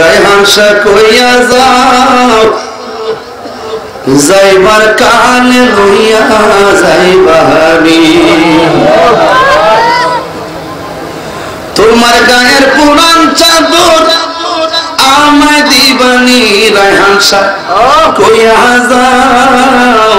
রায়হান কইয়া যাও, যাইবার কানে লইয়া যাইবানি তোমার গায়ের পুরান চাদর আমায় দিবানি, রায়হান শাহ কইয়া যাও।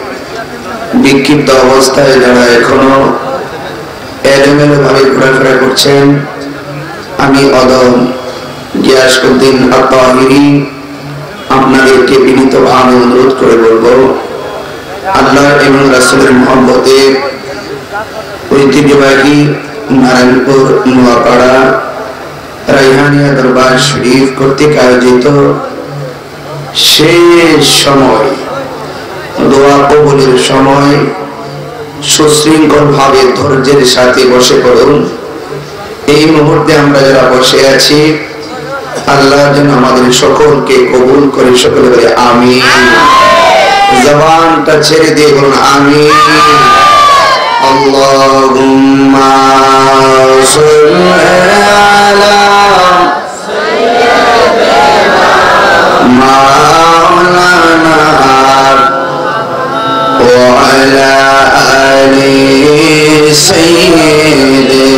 বিক্ষিপ্ত অবস্থায় যারা এখনও এলোমেলো ভাবে ঘোরাফেরা করছেন, আমি অদম গিয়াসউদ্দিন আত্মাহিরি আপনাদেরকে বিনীত ভাবে অনুরোধ করে বলব, আল্লাহ এবং রাসুলের মহব্বতে ঐতিহ্যবাহী নারায়ণপুর, নোয়াপাড়া রাইহানিয়া দরবার শরীফ কর্তৃক আয়োজিত শেষ সময় দোয়া কবুলের সময় সুশৃঙ্খল ভাবে ধৈর্যের সাথে বসে পড়ুন। এই মুহূর্তে আমরা যারা বসে আছি, আল্লাহ যেন আমাদের সকলকে কবুল করে সকলে বলে আমি জবানটা ছেড়ে দিয়ে বলুন আমি আল্লাহুম্মা সাল্লি وعلى آل سيدنا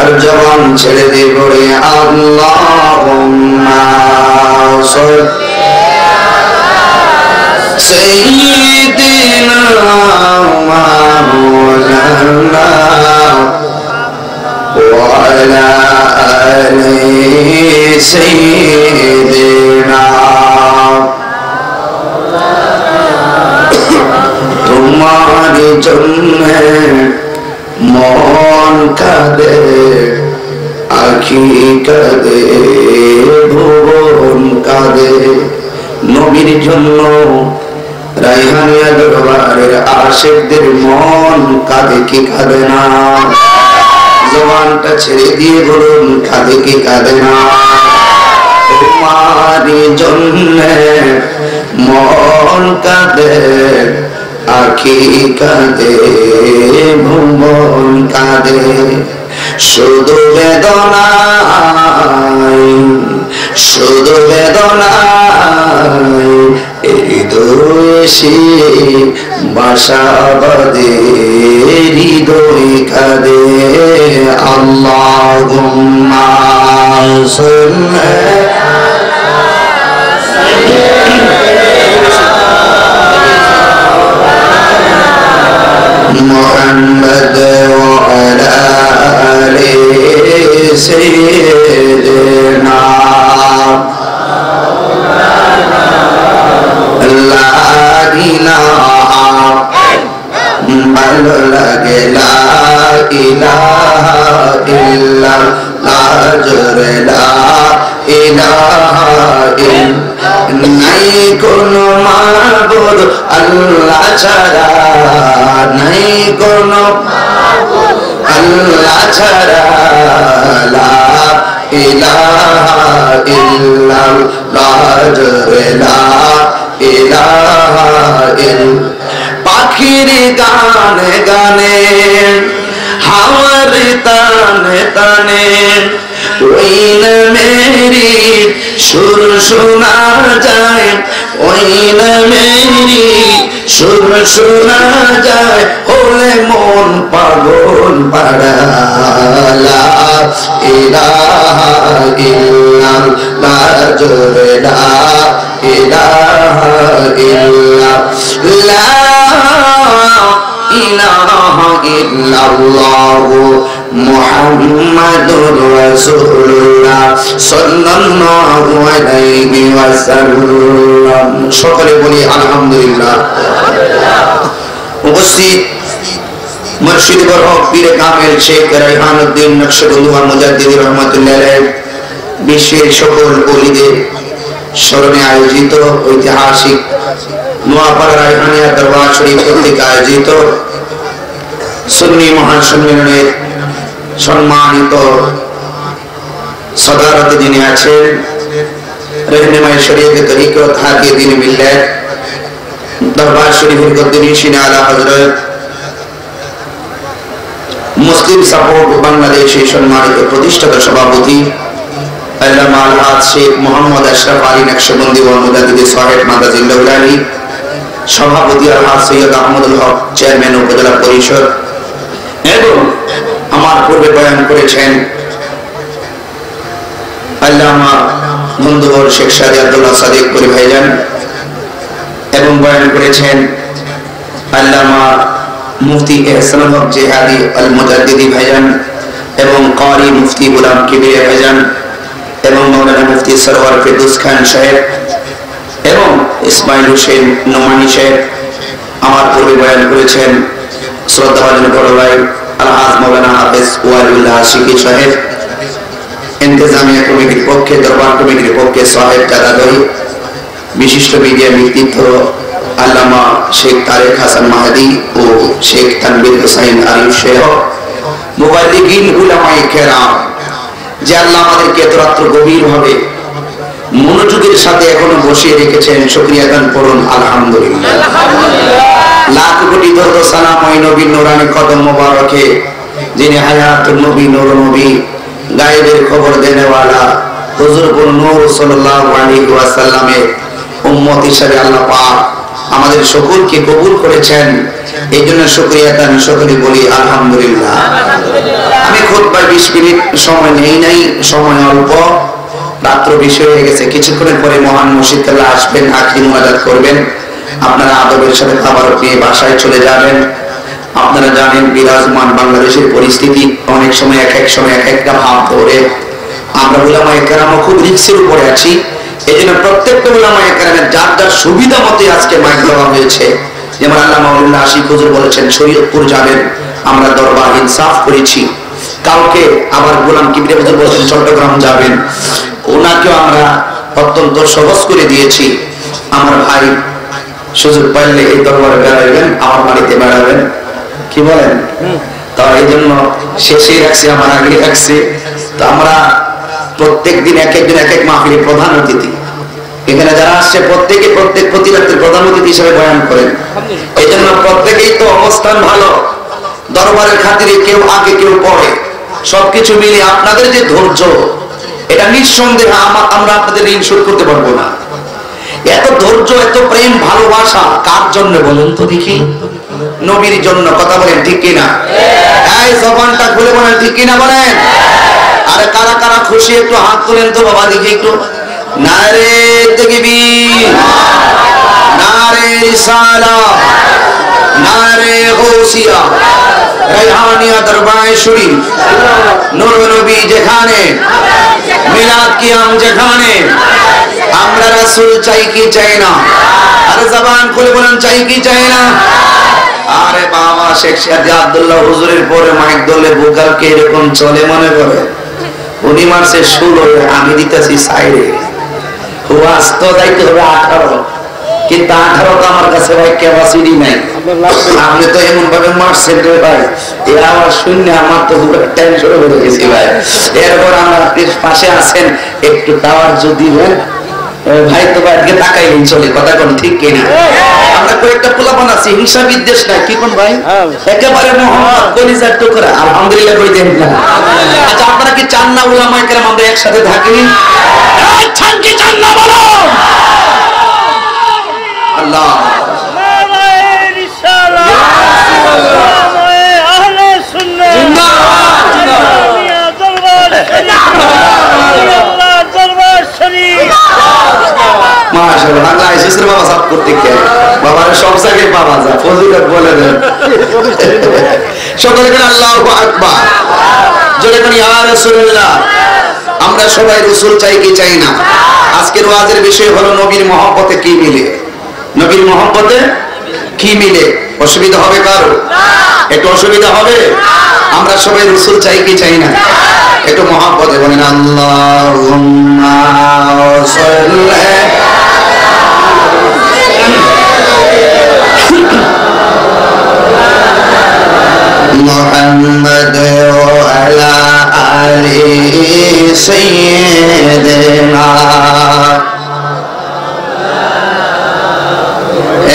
আর জবান ছেড়ে দিয়ে পড়ে আল্লাহুম্মা সাল্লি সাইয়্যিদিনা মাওলানা وعلى آل سيدنا তোমার জন্য মন কাঁদে আখি কাঁদে ভুবন কাঁদে নবীর জন্য রাইহানিয়া দরবারের আশেকদের মন কাঁদে কি কাঁদে না জবানটা ছেড়ে দিয়ে বলুন কাঁদে কি কাঁদে না। তোমার জন্য মন কাঁদে, আখি কাঁদে ভুবন কাঁদে। শুধু বেদনায় শুধু বেদনায় হৃদয় বাসা বাদে হৃদয় কাঁদে আল্লাহ محمد سيدنا لا إله لا إله إلا الله ইল্লাল্লাহ জোরে লা ইলাহা ইল্লাল্লাহ নাই কোনো মাবুদ আল্লাহ ছাড়া, নাই কোনো আল্লাহ ছাড়া, লা ইলাহা ইল্লাল্লাহ লা ইলাহা ইল্লাল্লাহ পাখির গানে গানে, হাওয়ার তানে তানে ওই মেরি, সুর শোনা যায়। ওই মেরি, সুর শোনা যায়। হলে মন পাগল পাড়ালা ইলাহা ইল্লাল্লাহ জোরে লা ইলাহা ইল্লাল্লাহ ইলাহা ইল্লাল্লাহ মুহাম্মাদুর রাসূলুল্লাহ সাল্লাল্লাহু আলাইহি সকলে বলি আলহামদুলিল্লাহ। উপস্থিত মুর্শিদ বরহক পীর কামেল শেখ রাইহানুদ্দিন নকশবন্দুয়া মুজাদ্দিদ রহমতুল্লাহ আলাইহ বিশ্বের সকল অলিদের স্মরণে আয়োজিত ঐতিহাসিক নোয়াপাড়া রায়হানিয়া দরবার শরীফ কর্তৃক আয়োজিত সুন্নি মহাসম্মেলনের সম্মানিত সদারত যিনি আছেন রেহনুমায় শরীয়তে তরিক হাকে তিনি মিললেন দরবার শরীফের গদ্দিনী সিনা আলা হজরত মুসলিম সাপোর্ট বাংলাদেশে সম্মানিত প্রতিষ্ঠাতা সভাপতি শেখ মোহাম্মদ আশরাফ আলী নকশবন্দি ও সাহেব মাদা জিল্লাউলানি সভাপতি আলহাদ সৈয়দ আহমদুল হক, চেয়ারম্যান উপজেলা পরিষদ, এবং আমার পূর্বে বয়ান করেছেন, আল্লামা বন্ধুবর শেখ সাদি আব্দুল্লাহ সাদিক করি এবং বয়ান করেছেন, আল্লামা মুফতি এহসানুল হক জেহাদি আল মুজাদ্দিদি ভাইজান এবং কারি মুফতি গোলাম কিবির ভাইজান এবং মৌলানা মুফতি সরওয়ার ফিরদৌস খান সাহেব এবং ইসমাইল হোসেন নোমানি সাহেব। আমার পূর্বে বয়ান করেছেন, শ্রদ্ধাভাজন বড় ভাই মৌলানা হাফেজ ওয়ালিউল্লাহ শিকি সাহেব, ইন্তেজামিয়া কমিটির পক্ষে, দরবার কমিটির পক্ষে সাহেব বিশিষ্ট মিডিয়া ব্যক্তিত্ব আল্লামা শেখ তারেক হাসান মাহাদি ও শেখ তানবির হোসাইন আরিফ শেহ মুবাল্লিগিন উলামায়ে কেরাম, যে আল্লাহ আমাদেরকে এত রাত্র গভীর মনোযোগের সাথে এখনও বসিয়ে রেখেছেন, শুকরিয়া গান করুন, আলহামদুলিল্লাহ। লাখ কোটি দরদ সালাম ওই কদম মোবারকে, যিনি হায়াতুন নবী নবী, গায়েবের খবর দেনেওয়ালা নূর সাল্লাল্লাহু আলাইহি ওয়াসাল্লামের উম্মত হিসেবে আল্লাহ পাক আমাদের সকলকে কবুল করেছেন। এই জন্য শুকরিয়া দান সকলে বলি আলহামদুলিল্লাহ। আমি খুতবায় 20 মিনিট সময় নেই নাই, সময় অল্প। রাত্র বিষয় হয়ে গেছে, কিছুক্ষণের পরে মহান কাল্লা আসবেন, আখরি মুনাজাত করবেন। আপনারা আদবের সাথে খাবার নিয়ে বাসায় চলে যাবেন। আপনারা জানেন বিরাজমান বাংলাদেশের পরিস্থিতি, অনেক সময় এক এক সময় এক একটা ভাব ধরে। আমরা উলামা একরামও খুব রিক্সের উপরে আছি। এই জন্য প্রত্যেকটা উলামা একরামের যার যার সুবিধা মতে আজকে মাইক দেওয়া হয়েছে। যেমন আল্লাহ মাউল্লাহ আশিক হুজুর বলেছেন, শরীয়তপুর যাবেন, আমরা দরবার ইনসাফ করেছি। কাউকে আবার গোলাম কিবরে হুজুর বলেছেন, চট্টগ্রাম যাবেন। ওনাকেও আমরা অত্যন্ত সহজ করে দিয়েছি। আমার ভাই সুযোগ পাইলে এই দরবারে বেড়াইবেন আমার বাড়িতে বেড়াবেন। কি বলেন? তো এই জন্য শেষেই রাখছি আমার আগে রাখছি। তো আমরা প্রত্যেক দিন এক একজন এক এক মাহফিলের প্রধান অতিথি। এখানে যারা আসছে প্রত্যেকে প্রত্যেক প্রতিরাত্রের প্রধান অতিথি হিসেবে বয়ান করেন। এই জন্য প্রত্যেকেই তো অবস্থান ভালো। দরবারের খাতিরে কেউ আগে কেউ পরে। সবকিছু মিলিয়ে আপনাদের যে ধৈর্য এটা নিঃসন্দেহে আমরা আপনাদের ঋণ শোধ করতে পারব না। এত ধৈর্য, এত প্রেম, ভালোবাসা, কার জন্য বলুন তো দেখি? নবীর জন্য কথা বলেন, ঠিক কিনা এই জবানটা খুলে বলেন, ঠিক কিনা বলেন? আরে কারা কারা খুশি, একটু হাত তোলেন তো বাবা, দেখি একটু। নারে দেখবি নারে রিসালা, নারে গৌসিয়া, রেহানিয়া দরবারে শরীফ নূর নবী যেখানে, মিলাদ কিয়াম যেখানে আমরা রাসূল চাই কি চাই না? আরে জবান খুলে বলেন, চাই কি চাই না? আরে বাবা, শেখ সাদি আব্দুল্লাহ হুজুরের পরে মাইক দলে বুকাল কে এরকম চলে মনে করে? উনি মারছে ষোলো, আমি দিতেছি হুয়াস তো হবে আঠারো। কিন্তু আঠারো তো আমার কাছে ভাই ক্যাপাসিটি নাই। আপনি তো এমন ভাবে মারছেন রে ভাই। এ আবার শূন্য, আমার তো পুরো টেনশন হয়ে গেছি ভাই। এরপর আমার পাশে আছেন, একটু টাওয়ার যদি ভাই তো আজকে তাকাইলেন চলে কথা কোন ঠিক কিনা আমরা কয়েকটা পোলাপান আছি হিংসা বিদ্বেষ নাই কি কোন ভাই? একেবারে মোহাম্মদ কলিজার টুকরা আলহামদুলিল্লাহ কই দেন না। আচ্ছা আপনারা কি চান না উলামায়ে কেরাম আমরা একসাথে থাকি? চান কি চান না বলো। আল্লাহ। আমরা সবাই রাসূল চাই কি চাই না? আজকের ওয়াজের বিষয় হলো নবীর মহব্বতে কি মিলে? নবীর মহব্বতে কি মিলে? অসুবিধা হবে কারও? একটু অসুবিধা হবে? আমরা সবাই রসুল চাই কি চাই না? একটু মহাপদে বলেন আল্লাহ محمد وعلى آل سيدنا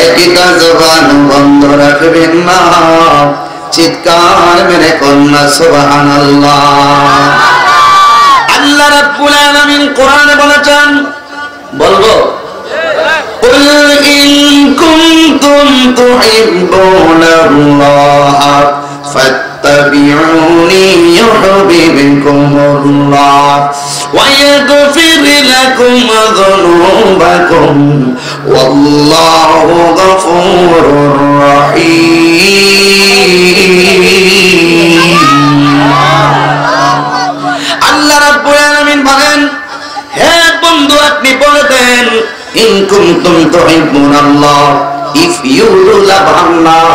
একটা জবান বন্ধ রাখবেন না চিৎকার মেরে কন্যা সুবাহান আল্লাহ রাব্বুল আলামিন কোরআনে বলেছেন বলবো قل إن كنتم تحبون الله فاتبعوني يحببكم الله ويغفر لكم ذنوبكم والله غفور رحيم আল্লাহ বলেন হে বন্ধু, আপনি বলে দেন ইনকুম তুম কুনতুম তুহিব্বুনাল্লাহ ইফ ইউ লাভ আল্লাহ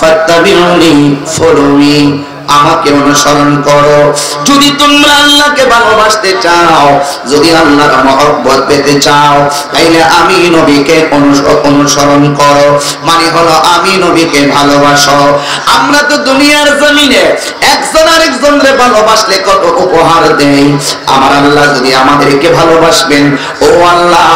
ফাত্তাবিউনি, ফলো মি। আমাকে অনুসরণ করো। যদি তোমরা আল্লাহকে ভালোবাসতে চাও, যদি আল্লাহর মহব্বত পেতে চাও, তাইলে আমি নবীকে অনুসরণ করো। মানে হলো, আমি নবীকে ভালোবাসো। আমরা তো দুনিয়ার জমিনে একজন আরেকজনকে ভালোবাসলে কত উপহার দেই। আমার আল্লাহ যদি আমাদেরকে ভালোবাসবেন, ও আল্লাহ,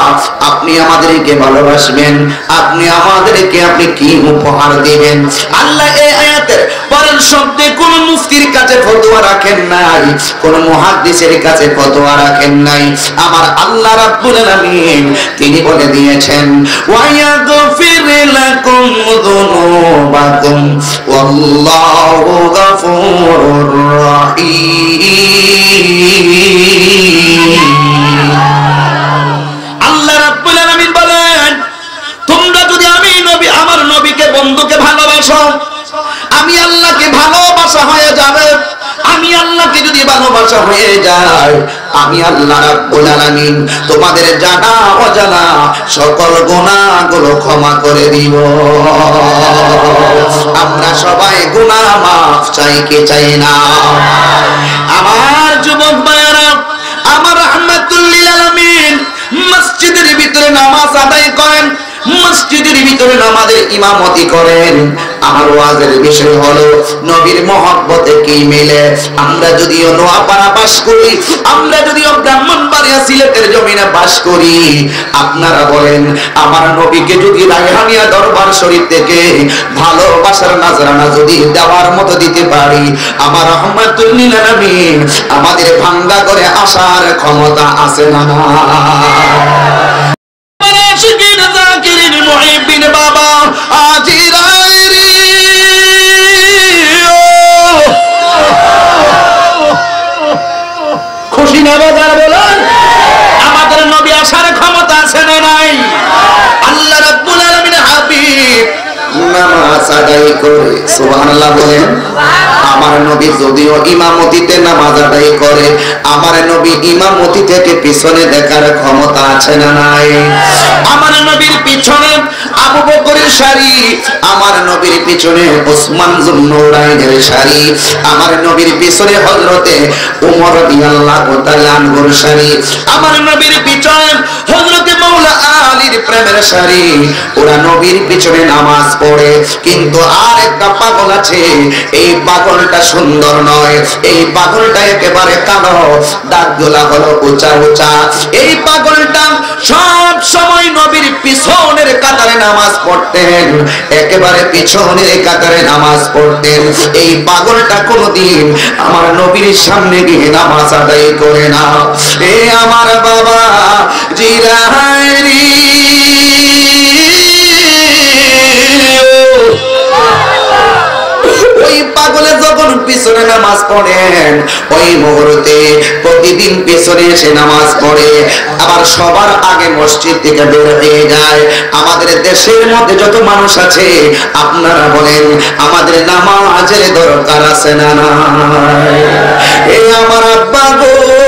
আপনি আমাদেরকে ভালোবাসবেন। আপনি আমাদেরকে আপনি কি উপহার দিবেন? আল্লাহ এই আয়াতের পরের শব্দে কোন মুফতির কাছে ফতোয়া রাখেন নাই, কোন মুহাদ্দিসের কাছে ফতোয়া রাখেন নাই। আমার আল্লাহ রাব্বুল আলামিন তিনি বলে দিয়েছেন লাকুম যুনুবাকুম, ওয়াল্লাহু গাফুরুর আল্লাহ রাব্বুল আলামিন বলেন, তোমরা যদি আমি নবী, আমার নবীকে বন্ধুকে ভালোবাসো, আমি আল্লাহকে ভালোবাসা হয়ে যাবে। আমি আল্লাহকে যদি ভালোবাসা হয়ে যায়, আমি আল্লাহ আলামিন তোমাদের জানা অজানা সকল গুনাহগুলো ক্ষমা করে দিব। আমরা সবাই গুনাহ মাফ চাই কি চাই না? আমার যুবক ভাইয়েরা, আমার রহমাতুল্লিল আলামিন, মসজিদের ভিতরে নামাজ আদায় করেন, মসজিদের ভিতরে নামাজের ইমামতি করেন। আমার বিষয় হলো, নবীর মহব্বতে কি মিলে। আমরা যদিও নোয়াপাড়া বাস করি, আমরা যদিও ব্রাহ্মণবাড়িয়া সিলেটের জমিনে বাস করি, আপনারা বলেন, আমার নবীকে যদি দরবার থেকে ভালোবাসার নাজরানা যদি দেওয়ার মতো দিতে পারি, আমার আমাদের ভাঙ্গা করে আসার ক্ষমতা আছে না? নামাজ আদায় করে বলেন, আমার নবী যদিও ইমামতিতে নামাজ আদায় করে, আমার নবী ইমামতি থেকে পিছনে দেখার ক্ষমতা আছে না নাই? আমার নবীর পিছনে আমার নবীর পিছনে আমার নবীর পিছনে হযরতে আলীর প্রেমের শাড়ি ওরা নবীর পিছনে নামাজ পড়ে। কিন্তু আর একটা পাগল আছে। এই পাগলটা সুন্দর নয়। এই পাগলটা একেবারে কালো। দাগগুলা হলো উঁচা উঁচা। এই পাগলটা সব সময় নবীর পিছনের কাতারে নামাজ পড়তেন। একেবারে পিছনের কাতারে নামাজ পড়তেন। এই পাগলটা কোনদিন আমার নবীর সামনে গিয়ে নামাজ আদায় করে না। এ আমার বাবা জিরাহারি আবার সবার আগে মসজিদ থেকে বের হয়ে যায়। আমাদের দেশের মধ্যে যত মানুষ আছে, আপনারা বলেন, আমাদের নামাজের দরকার আছে না এই আমার আব্বা গো।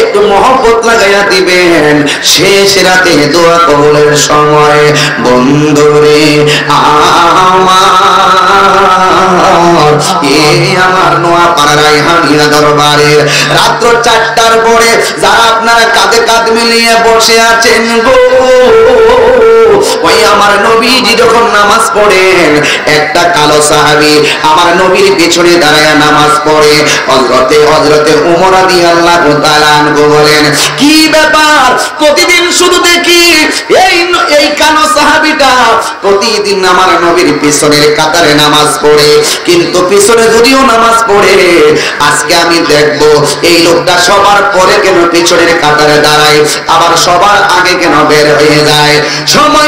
একটু মহব্বত লাগাইয়া দিবেন। শেষ রাতে দোয়া কবলের সময়, বন্ধুরে, আমার এ আমার নোয়া হানিয়া দরবারের রাত্র চারটার পরে যারা আপনারা কাঁধে কাঁধ মিলিয়ে বসে আছেন গো ওই আমার নবীজি যখন নামাজ পড়েন, একটা কালো সাহাবি আমার নবীর পেছনে দাঁড়ায় নামাজ পড়ে। হজরতে হজরতে আল্লাহ বলেন, কি ব্যাপার? প্রতিদিন শুধু দেখি এই এই কালো সাহাবিটা প্রতিদিন আমার নবীর কাতারে নামাজ পড়ে। কিন্তু পিছনে যদিও নামাজ পড়ে, আজকে আমি দেখব এই লোকটা সবার পরে কেন পিছনের কাতারে দাঁড়ায়? আবার সবার আগে কেন বের হয়ে যায়? সময়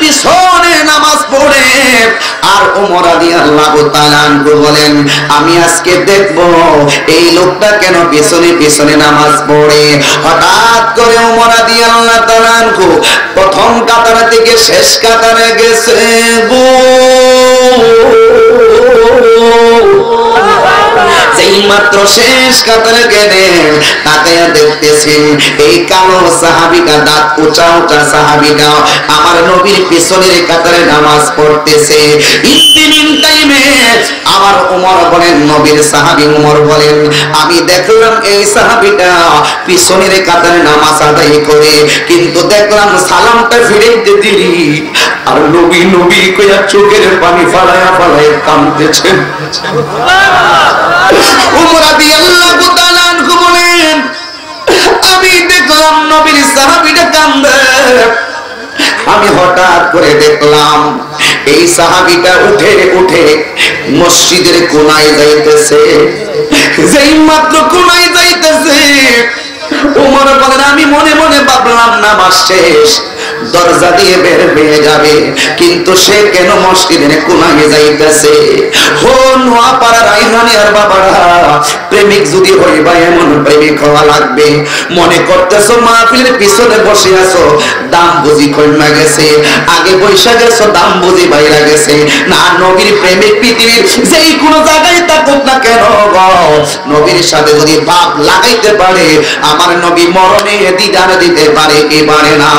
পিছনে নামাজ পড়ে। আর ওমর আদি আল্লাহ বলেন, আমি আজকে দেখব এই লোকটা কেন পিছনে পিছনে নামাজ পড়ে? হঠাৎ করে ওমর আদি আল্লাহ তালানকু প্রথম কাতার থেকে শেষ কাতারে গেছে। গো শেষ কাতারে দেখতেছেন এই কালো দাঁত উঁচা উঁচা আমার নবীর কাতারে নামাজ পড়তেছে। টাইমে আমার উমর বলেন, নবীর সাহাবি উমর বলেন, আমি দেখলাম এই সাহাবিটা পিছনের কাতারে নামাজ আদায় করে, কিন্তু দেখলাম সালামটা ফিরে দেরি আর নবী নবী কইয়া চোখের পানি ফালায়া ফালায়া বলেন, আমি দেখলাম নবীর সাহাবীটা কান্দে আমি হঠাৎ করে দেখলাম, এই সাহাবিটা উঠে উঠে মসজিদের কোনায় যাইতেছে। যেই মাত্র কোনায় যাইতেছে, উমর বলেন, আমি মনে মনে ভাবলাম, নামাজ শেষ। দরজা দিয়ে বের হয়ে যাবে। কিন্তু সে কেন মসজিদের কোনায় যাইতেছে? হো নোয়া পাড়া রাইহানি আর বাবারা, প্রেমিক যদি এমন প্রেমিক হওয়া লাগবে। মনে করতেছো মাহফিলের পিছনে বসে আছো, দাম বুঝি কন্যা গেছে। আগে বৈশা গেছো, দাম বুঝি বাইরা গেছে। না, নবীর প্রেমিক পৃথিবীর যেই কোনো জায়গায় থাকুক না কেন নবীর সাথে যদি পাপ লাগাইতে পারে, আমার নবী মরণে দিদার দিতে পারে কি পারে না।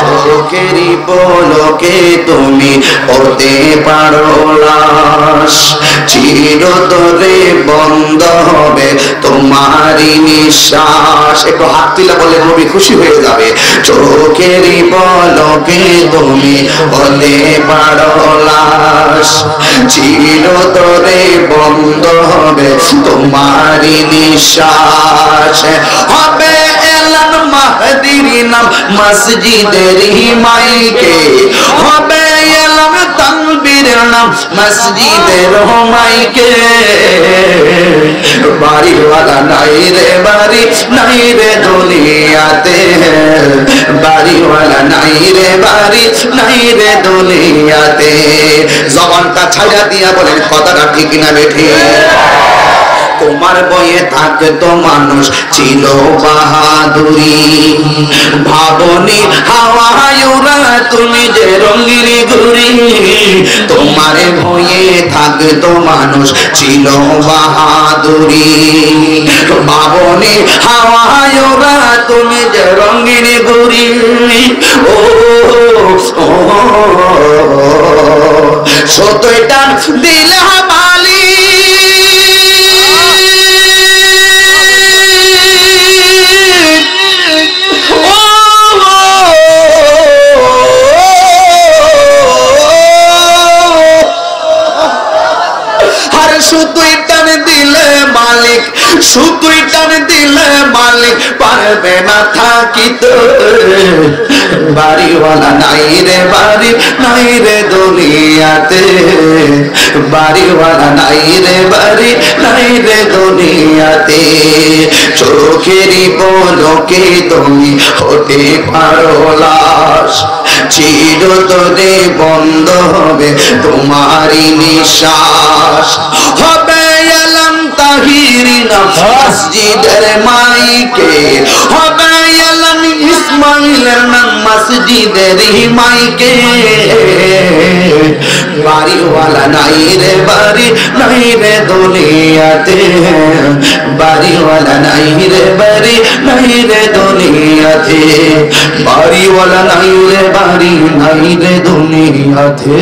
চোখেরই পলকে তুমি হতে পারো লাশ চিরতরে বন্ধ হবে তোমারই নিঃশ্বাস। একটু হাত তুলে বলে নবী খুশি হয়ে যাবে। চোখেরই পলকে তুমি হতে পারো লাশ চিরতরে বন্ধ হবে তোমারই নিঃশ্বাস। হবে এলান মাহদির নাম মসজিদের মাইকে হবে এলাম তানবীর নাম মসজিদের মাইকে বাড়িওয়ালা নাই রে বাড়ি, নাই রে দুনিয়াতে। বাড়িওয়ালা নাই রে বাড়ি, নাই রে দুনিয়াতে। জবানটা ছায়া দিয়া বলেন, কথাটা ঠিক না বেঠে। তোমার বয়ে থাকতো মানুষ ছিল বাহাদুরি ভাবনি হাওয়ায়ুরা তুমি যে রঙির ঘুরি তোমার ভয়ে থাকতো মানুষ ছিল বাহাদুরি ভাবনি হাওয়ায়ুরা তুমি যে রঙিন ঘুরি ও সতটা দিলে শুধুই টান দিলে মালিক শুধুই টান দিলে মালিক পারবে না থাকিতে। বাড়িওয়ালা নাই রে বাড়ি, নাই রে দুনিয়াতে। বাড়িওয়ালা নাই রে বাড়ি, নাই রে দুনিয়াতে। চোখেরই পলকে তুমি হতে পারো লাশ। চিরতরে বন্ধ হবে তোমারই নিঃশ্বাস। হবে এলাম তাহিরিনা মসজিদের মাইকে হবে এলাম ইসমাইলের নাম মসজিদের মাইকে। বাড়িওয়ালা নাই রে, বাড়ি নাই রে দুনিয়াতে। বাড়িওয়ালা নাই রে, বাড়ি নাই রে দুনিয়াতে। বাড়িওয়ালা নাই রে, বাড়ি নাই রে দুনিয়াতে।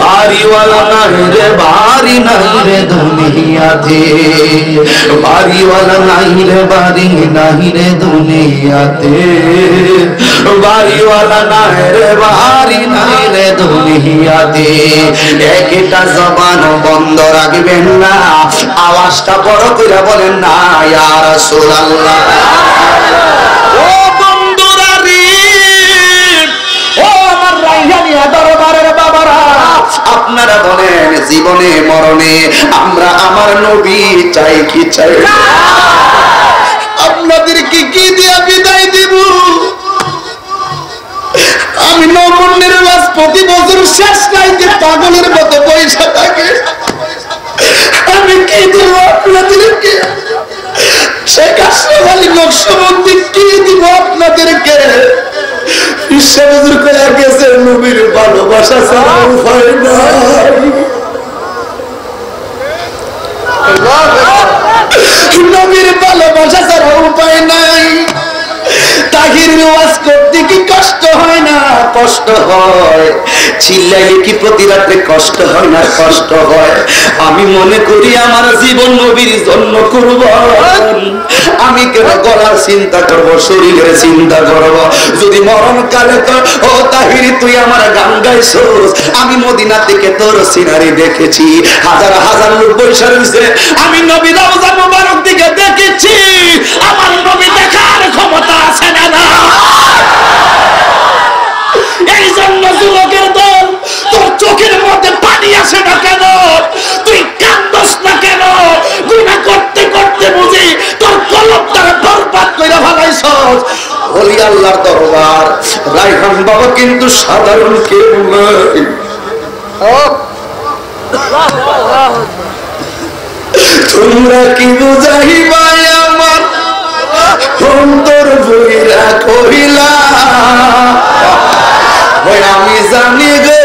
বাড়িওয়ালা নাই রে, বাড়ি নাই রে দুনিয়াতে। বাড়িওয়ালা নাই রে, বাড়ি নাই রে দুনিয়াতে। বাড়িওয়ালা নাই বাড়ি নাই দুনিয়াতে। একটা জবান বন্ধ রাখবেন না, আওয়াজটা বড় করে বলেন, না, ইয়া রাসূলুল্লাহ। আপনারা বলেন, জীবনে, মরণে আমরা আমার নবী চাই কি চাই না? আপনাদেরকে কি দিয়া বিদায় দিব? আমি নমন্যের মাস প্রতি বছর শেষ নাইতে পাগলের মতো পয়সা থাকে। আমি কি দিব আপনাদেরকে? শেখ আশরাফ আলী নকশবন্দি কি দিব আপনাদেরকে? ঈশ্বর করে গেছে নবীর ভালোবাসা ছাড়া উপায় নাই। নবীর ভালোবাসা ছাড়া উপায় নাই। আমি মনে করি আমার জীবন নবীর জন্য করব আমি কেন গলার চিন্তা করব, শরীরের চিন্তা করব? যদি মরণ কালে তো, ও তাহির, তুই আমার গান গাইছস। আমি মদিনা থেকে তোর সিনারি দেখেছি। হাজার হাজার লোক বৈশা রয়েছে। আমি নবী রওজা মুবারক দিকে দেখেছি। আমার নবী দেখার ক্ষমতা আছে না এই জন্য যুবকের দল, তোর চোখের মধ্যে পানি আসে না কেন? তুই কান্দস না কেন? গুণা করতে করতে বুঝি তোর কলমটা বরবাদ করে আল্লাহর দরবার বাবা কিন্তু সাধারণ কেউ নয়। তোমরা কি বুঝাইবা আমার অন্তর বইরা কহিলা আমি জানি গো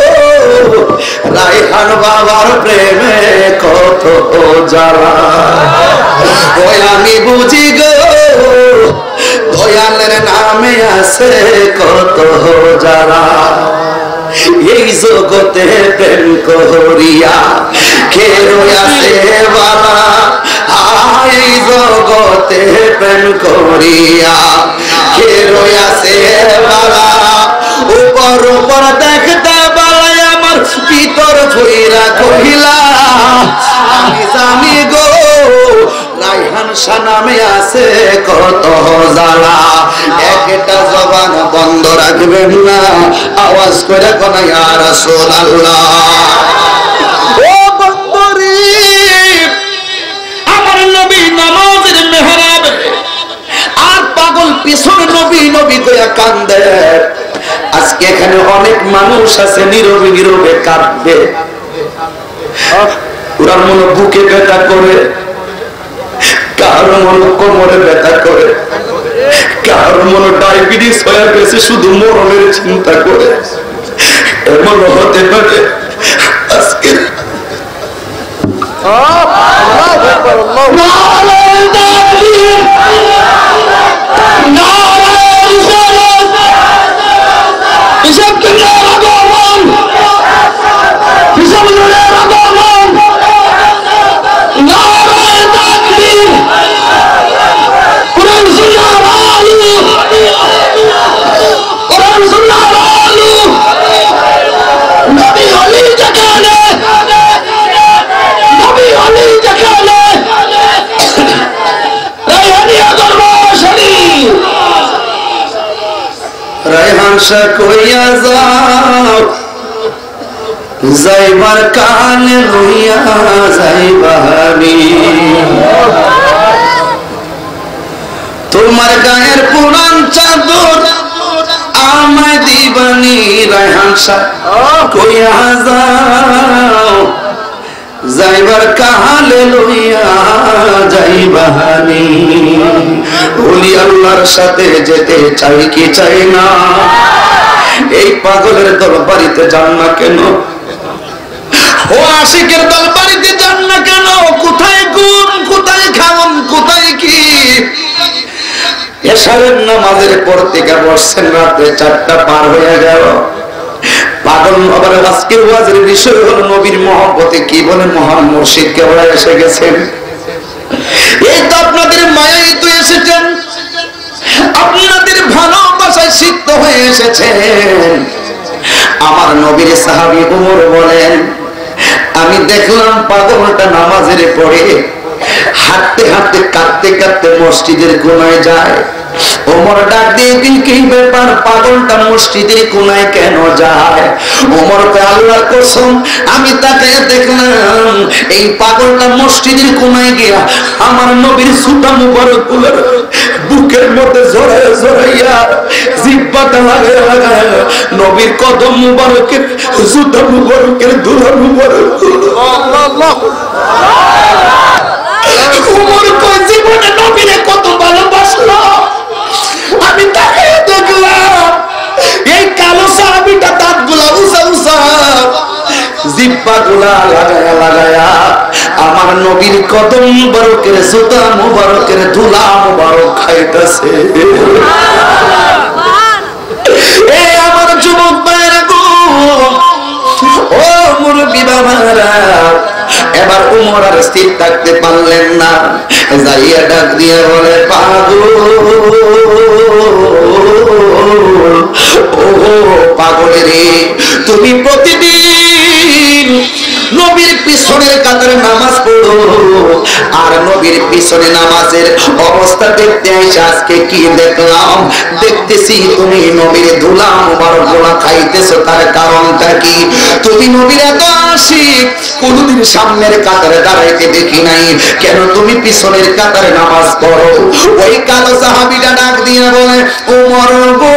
রাইহান বাবার প্রেমে কত জ্বালা। ওই আমি বুঝি গো, দয়ালের নামে আছে কত জ্বালা। এই জগতে প্রেম করিয়া কে রয়াছে বাবা? এই জগতে প্রেম করিয়া, কে রয়াছে বাবা? উপর উপর দেখতে বেলায় আমার ভিতর ছুইরা কহিলা, আমি জানি গো রাইহান সানামে আছে কত জ্বালা। একটা জবান বন্ধ রাখবেন না, আওয়াজ করে কোন ইয়ার আল্লাহ পিছন নবী নবী কইয়া কান্দে। আজকে এখানে অনেক মানুষ আছে নীরবে নীরবে কাঁদবে। ওরা মনে বুকে ব্যথা করে কারও মনে কোমরে ব্যথা করে কারও মনে ডায়াবেটিস হয়ে গেছে শুধু মরণের চিন্তা করে। এমন হতে পারে আজকে রায়হান কইয়া যাও। যাইবার তোমার গায়ের পুরান চাদর আমায় দিবানি রায়হান শাহ কইয়া যাও। যাইবার কাহালে লইয়া আল্লাহর সাথে যেতে চাই কি চাই না? এই পাগলের দল বাড়িতে যান না কেন? ও আশিকের দল বাড়িতে যান না কেন? কোথায় গুণ, কোথায় খাওন কোথায় কি? এসারের নামাজের পর থেকে বসছেন রাতে চারটা পার হয়ে গেল। পাগল আবার আজকের ওয়াজের বিষয় হলো নবীর মহব্বতে কি বলে মহান মুর্শিদ কেবল এসে গেছেন? এই তো আপনাদের মায়াই তো এসেছেন। আপনাদের ভালোবাসায় সিদ্ধ হয়ে এসেছেন। আমার নবীর সাহাবি উমর বলেন, আমি দেখলাম পাগলটা নামাজের পড়ে হাঁটতে হাঁটতে, কাঁদতে কাঁদতে মসজিদের কোনায় যায়। ওমর ডাক দিয়ে কি ব্যাপার? পাগলটা মসজিদের কোনায় কেন যায়? ওমর কসম, আমি তাকে দেখলাম। এই পাগলটা মসজিদের কোনায় গিয়া আমার নবীর সুতা মুবারক বুকের মধ্যে জড়ায় জড়াইয়া জিব্বাটা লাগায় লাগায় নবীর কদম মুবারকের সুতা মুবারকের ধুলা মুবারক। উমর জিব্বা গুলা লাগায়া লাগায়া আমার নবীর কদম মুবারকের সুতা মুবারকের ধুলা মুবারক খাইতেছে। এ আমার যুবক ভাইরা গো ও মুরব্বী বাবারা এবার উমর আর স্থির থাকতে পারলেন না যাইয়া ডাক দিয়ে বলে পাগল। ও পাগলের তুমি প্রতিদিন নবীর পিছনের কাতারে নামাজ পড়ো। আর নবীর পিছনে নামাজের অবস্থা দেখতে এসে আজকে কি দেখলাম? দেখতেছি তুমি নবীর ধুলা মুবারক গোলা খাইতেছো, তার কারণটা কি? তুমি নবীর এত আশিক কোনদিন সামনের কাতারে দাঁড়াইতে দেখি নাই, কেন তুমি পিছনের কাতারে নামাজ পড়ো? ওই কালো সাহাবিটা ডাক দিয়ে বলে ওমর গো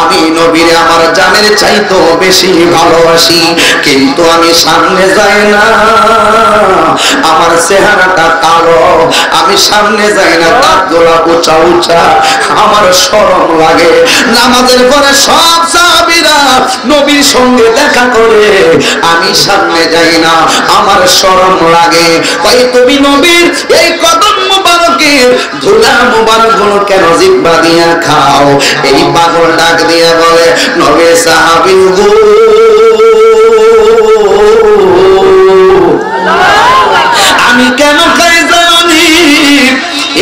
আমি নবীর আমার জানের চাইতো বেশি ভালোবাসি, কিন্তু আমি সামনে যাই না। আমার চেহারাটা কালো, আমি সামনে যাই না তার গোলা উঁচা উঁচা, আমার সরম লাগে। নামাজের পরে সব সাহাবীরা নবীর সঙ্গে দেখা করে, আমি সামনে যাই না, আমার সরম লাগে। তাই তুমি নবীর এই কদম ধুলা মুবারকগুলো কেন জিব্বা দিয়া খাও। এই পাগল ডাক দিয়া বলে, নবে সাহাবী গো। আমি কেন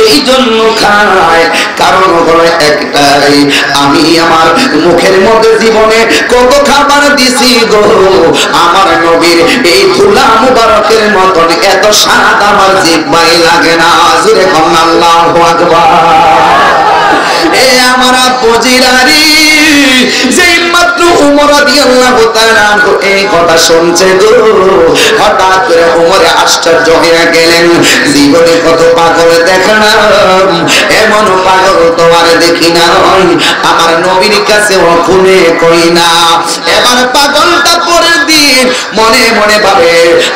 এই জন্য খায় কারণ হলো একটাই, আমি আমার মুখের মধ্যে জীবনে কত খাবার দিছি গো। আমার নবীর এই ধুলা মুবারকের মতন এত স্বাদ আমার জিব্বাই লাগে না। জুড়ে কন্যা আল্লাহ আকবার। আমার যেই মাত্র উমর রাদিয়াল্লাহু তাআলা এই কথা শুনছে গো। হঠাৎ করে উমরে আশ্চর্য হয়ে গেলেন, জীবনে কত পাগল দেখলাম, এমন পাগল তো আর দেখি না আমার নবীর কাছে খুনে কই না। এবার পাগলটা দিন মনে মনে ভাবে,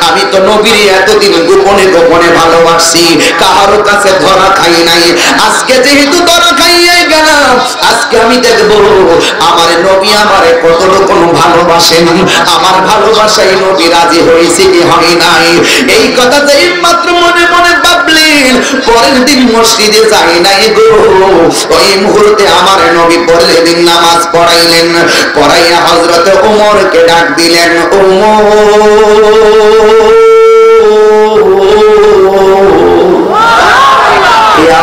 আমি তো নবীর এতদিন গোপনে গোপনে ভালোবাসি কারোর কাছে ধরা খাই নাই। আজকে যেহেতু ধরা খাইয়ে গেলাম আজকে আমি দেখব, আমার নবী আমারে কত রকম ভালোবাসেন। আমার ভালোবাসাই নবী রাজি হয়েছে কি হয় নাই? এই কথা মাত্র মনে মনে ভাবলেন, পরের দিন মসজিদে যাই নাই গো। ওই মুহূর্তে আমার নবী পরের নামাজ পড়াইলেন, পড়াইয়া হজরত ওমরকে ডাক দিলেন, ওমর!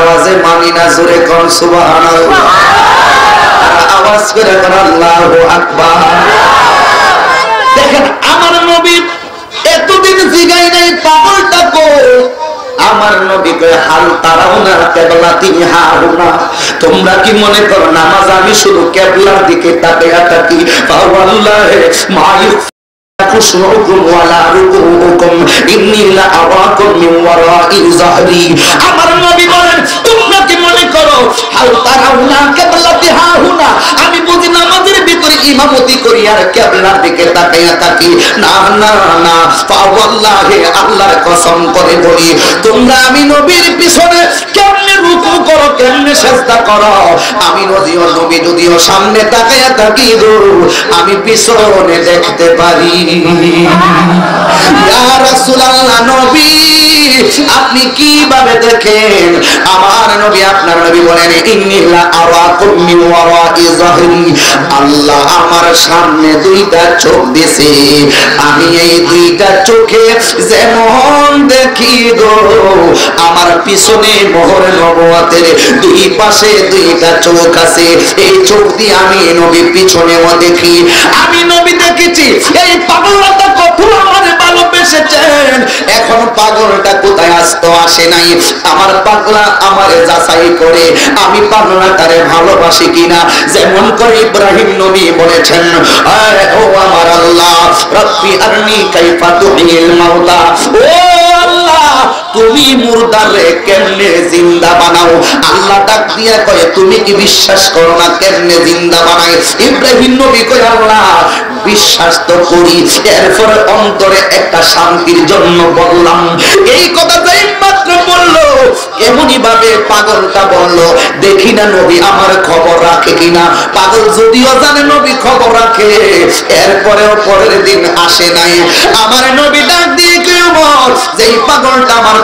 আওয়াজে মানি না, জোরে কোন সুবহানাল্লাহ। আওয়াজ করে কোন আল্লাহু দেখেন, আমার নবী এতদিন জিগাই নাই পাগলটা কো আমার নবী কয়, হাল তারাও না, কেবলা তিনি হাহুনা তোমরা কি মনে করো, নামাজ আমি শুধু কেবলার দিকে তাকিয়ে থাকি? ফাওয়াল্লাহি মা খুশরুকুম ওয়ালা আমি বুঝি ভিতরে ইমামতি করি আর কিবলার দিকে তাকাইয়া থাকি। না কসম করে বলি, তোমরা আমি নবীর পিছনে কেমনে রুকু করো, কেমনে সেজদা করো? আমি নবী যদিও সামনে তাকাইয়া থাকি আমি পিছনে দেখতে পারি। আপনি কীভাবে দেখেন? আমার নবী আপনার নবী আমার চোখ দিয়েছে। আমি এই দুইটা পিছনে মোহর নবুয়তের দুই পাশে দুইটা চোখ আছে। এই চোখ দিয়ে আমি নবী পিছনেও দেখি। আমি নবী দেখেছি, এই পাগলটা কত আমার ভালোবেসেছেন এখন পাগলটা কোথায় আসতো আসে নাই? আমার পাগলা আমার যাচাই করে আমি পাগলাটারে ভালোবাসি কিনা? যেমন করে ইব্রাহিম নবী বলেছেন ও আমার আল্লাহ, রব্বি আরনি কাইফা তুহিল মাউতা। ও তুমি মুর্দারে কেমনে জিন্দা বানাও? আল্লাহ ডাক দিয়া তুমি কি বিশ্বাস করো না কেমনে জিন্দা বানাই? ইব্রাহিম নবী কয়, আল্লাহ, বিশ্বাস তো করি। এরপরে অন্তরে একটা শান্তির জন্য বললাম, এই কথাটাই আমার আসে নাই।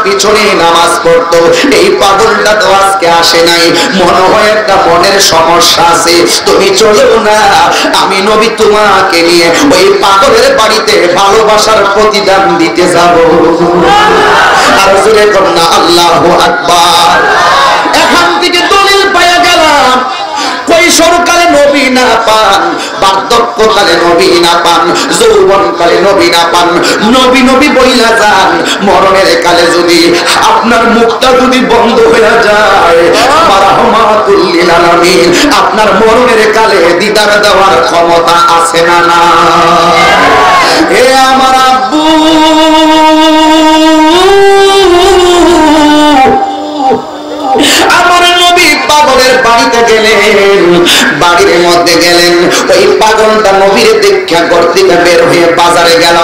পিছনে নামাজ পড়তো, এই পাগলটা তো আজকে আসে নাই। মনে হয় একটা মনের সমস্যা আছে। তুমি চলো না, আমি নবী তোমাকে নিয়ে ওই পাগলের বাড়িতে ভালোবাসার প্রতিদান দিতে যাব। আর জোরে কন্যা আল্লাহ আকবার। এখান থেকে দলিল পাইয়া গেলাম কৈশোরকালে নবী না পান, বার্ধক্যকালে নবী না পান, যৌবনকালে নবী না পান, নবী নবী বইলা যান, মরণের কালে যদি আপনার মুখটা যদি বন্ধ হয়ে যায় আপনার মরণের কালে দিদার দেওয়ার ক্ষমতা আছে না না এ আমার আব্বু! পাগলের বাড়িতে গেলেন, বাড়ির মধ্যে গেলেন। ওই পাগলটা নবীর দীক্ষা বের হয়ে বাজারে গেল।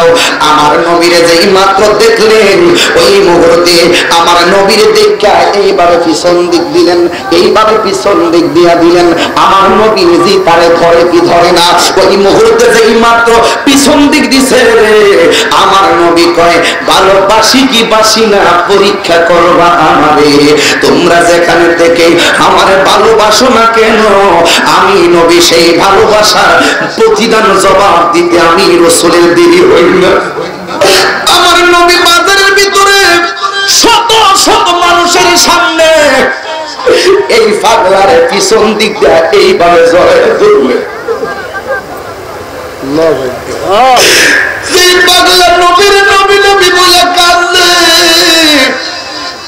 আমার নবীরে যেই মাত্র দেখলেন, ওই মুহূর্তে আমার নবীর দীক্ষা পিছন দিক দিলেন পিছন দিক দিয়া দিলেন। আমার তারে ধরে কি ধরে না? ওই মুহূর্তে যেই মাত্র পিছন দিক দিছে আমার নবী কয়, ভালোবাসি কি বাসি না? পরীক্ষা করবা আমারে। তোমরা যেখানে থেকে আমার ভালোবাসো না কেন? আমি নবী সেই ভালোবাসার প্রতিদান জবাব দিতে আমি রসুলের দেরি হই না। আমার নবী বাজারের ভিতরে শত শত মানুষের সামনে এই পাগলার পিছন দিক দিয়ে এইভাবে জড়ায় ধরবে। সেই পাগলা নবীর নবী নবী বলে কাঁদলে।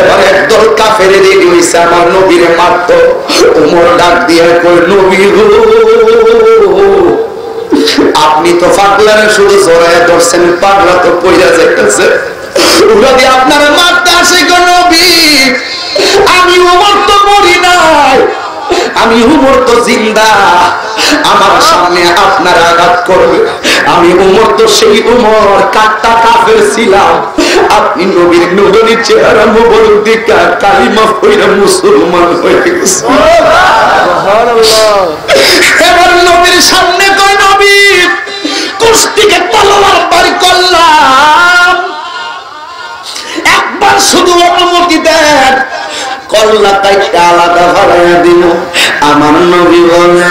এবার একদল কাফের রেডি হইছে আমার নবীরে মারত। উমর ডাক দিয়ে কই নবী আপনি তো পাগলারে শুধু জড়ায় ধরছেন, পাগলা তো পইরা যাইতেছে। আপনার আপনারা মারতে আসে গো নবী? আমি উমর তো জিন্দা। আমার সামনে আপনার আঘাত করবে। আমি উমর তো সেই উমর কাটটা কাফের ছিলাম। আপনি নবীর নবীর চেহারা মোবারক দিকা কালিমা কইরা মুসলমান হয়ে গেছে। এবার নবীর সামনে কই নবী কুস্তিকে তলোয়ার বাড়ি করলাম। একবার শুধু অনুমতি দেন কল্লা কাইটা আলাদা ভাড়াইয়া দিল। আমার নবী বলে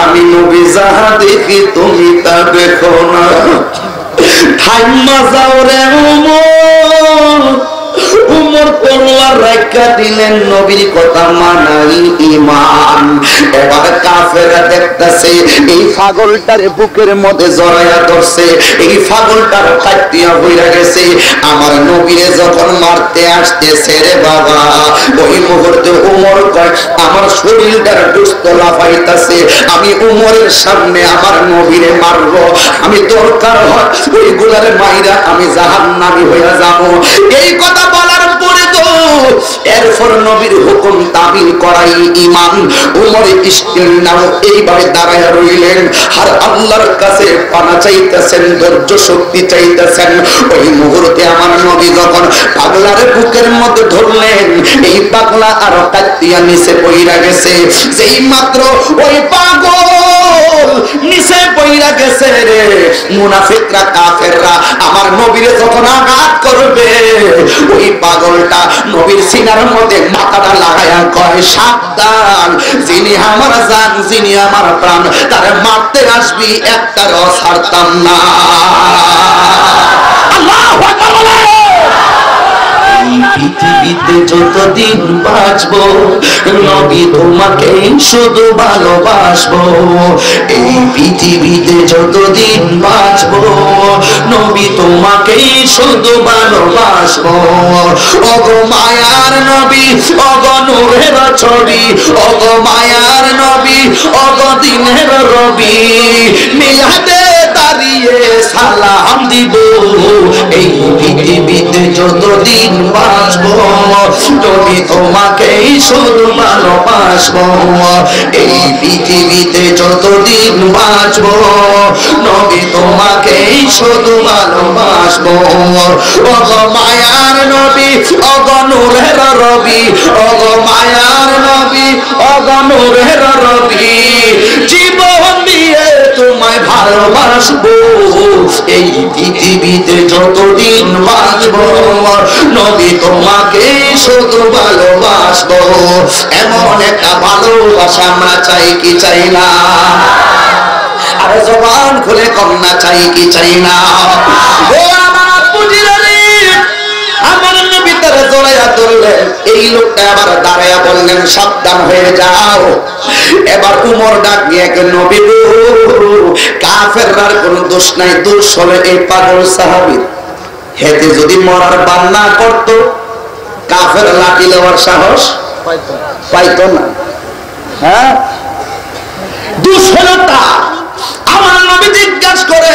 আমি নবী যাহা দেখি তুমি তা দেখো না। ঠাইমা যাও রে উমর তলোয়ার রাখা দিলেন নবীর কথা মানাই ইমান এবার কাফেরা দেখতেছে, এই বুকের মধ্যে জড়াইয়া ধরছে, এই কাটিয়া হইয়া গেছে। আমার নবীরে যখন মারতে আসতেছে রে বাবা, ওই মুহূর্তে উমর আমার শরীরটার দুস্থ লাফাইতাছে, আমি উমরের সামনে আমার নবীরে মারবো। আমি দরকার হয় ওই গুলারে মাইরা আমি জাহান্নামী হইয়া যাব। এই কথা বলার পরে তো এরপর নবীর হুকুম তাবিল করাই ইমান উমর দাঁড়ায় রইলেন। আর আল্লাহর কাছে পানা চাইতেছেন, ধৈর্য শক্তি চাইতেছেন। ওই মুহূর্তে আমার নবী যখন পাগলার বুকের মধ্যে ধরলেন, এই পাগলা আর কাটিয়া নিচে গেছে। যেই মাত্র ওই পাগল নিচে পইরা গেছে রে। মুনাফিকরা, কাফেররা আমার নবীরে যখন আঘাত করবে ওই পাগলটা নবীর সিনার মধ্যে মাথাটা লাগায়া কয়, সাবধান, যিনি আমার যান যিনি আমার প্রাণ, তার মারতে আসবি একটারও ছাড়তাম না। আল্লাহু পৃথিবীতে যতদিন বাঁচবো নবী তোমাকে শুধু ভালোবাসবো। এই পৃথিবীতে যতদিন বাঁচবো নবী তোমাকে শুধু ভালোবাসবো। অগো মায়ার নবী অগ নূরের ছবি অগ মায়ার নবী অগ দিনের রবি। মিলাতে দাঁড়িয়ে সালাম দিব। এই পৃথিবীতে যতদিন বাঁচবো তুমি তোমাকেই শুধু ভালোবাসবো, এই পৃথিবীতে যতদিন বাঁচবো, নবী তোমাকেই শুধু ভালোবাসবো। অগ মায়ার নবী অগ নূরের রবি অগ মায়ার নবী অগ নূরের রবি, জীবন দিয়ে তোমায় ভালোবাসবো। এই পৃথিবীতে যতদিন বাঁচবো নবী তোমাকে শুধু ভালোবাসবো। এমন একটা ভালোবাসা আমরা চাই কি চাই না? আরে জবান খুলে কন্যা চাই কি চাই না? জড়াইয়া ধরলেন এই লোকটা আবার দাঁড়াইয়া বললেন সাবধান হয়ে যাও। এবার উমর ডাক দিয়ে নবী কাফেররার কোনো দোষ নাই দোষ হলে এই পাগল সাহাবীর হেতে যদি মরার বান্না করত কাফের লাঠি নেওয়ার সাহস পাইতো না। হ্যাঁ? দুঃসলতা আমার নবী জিজ্ঞাসা করে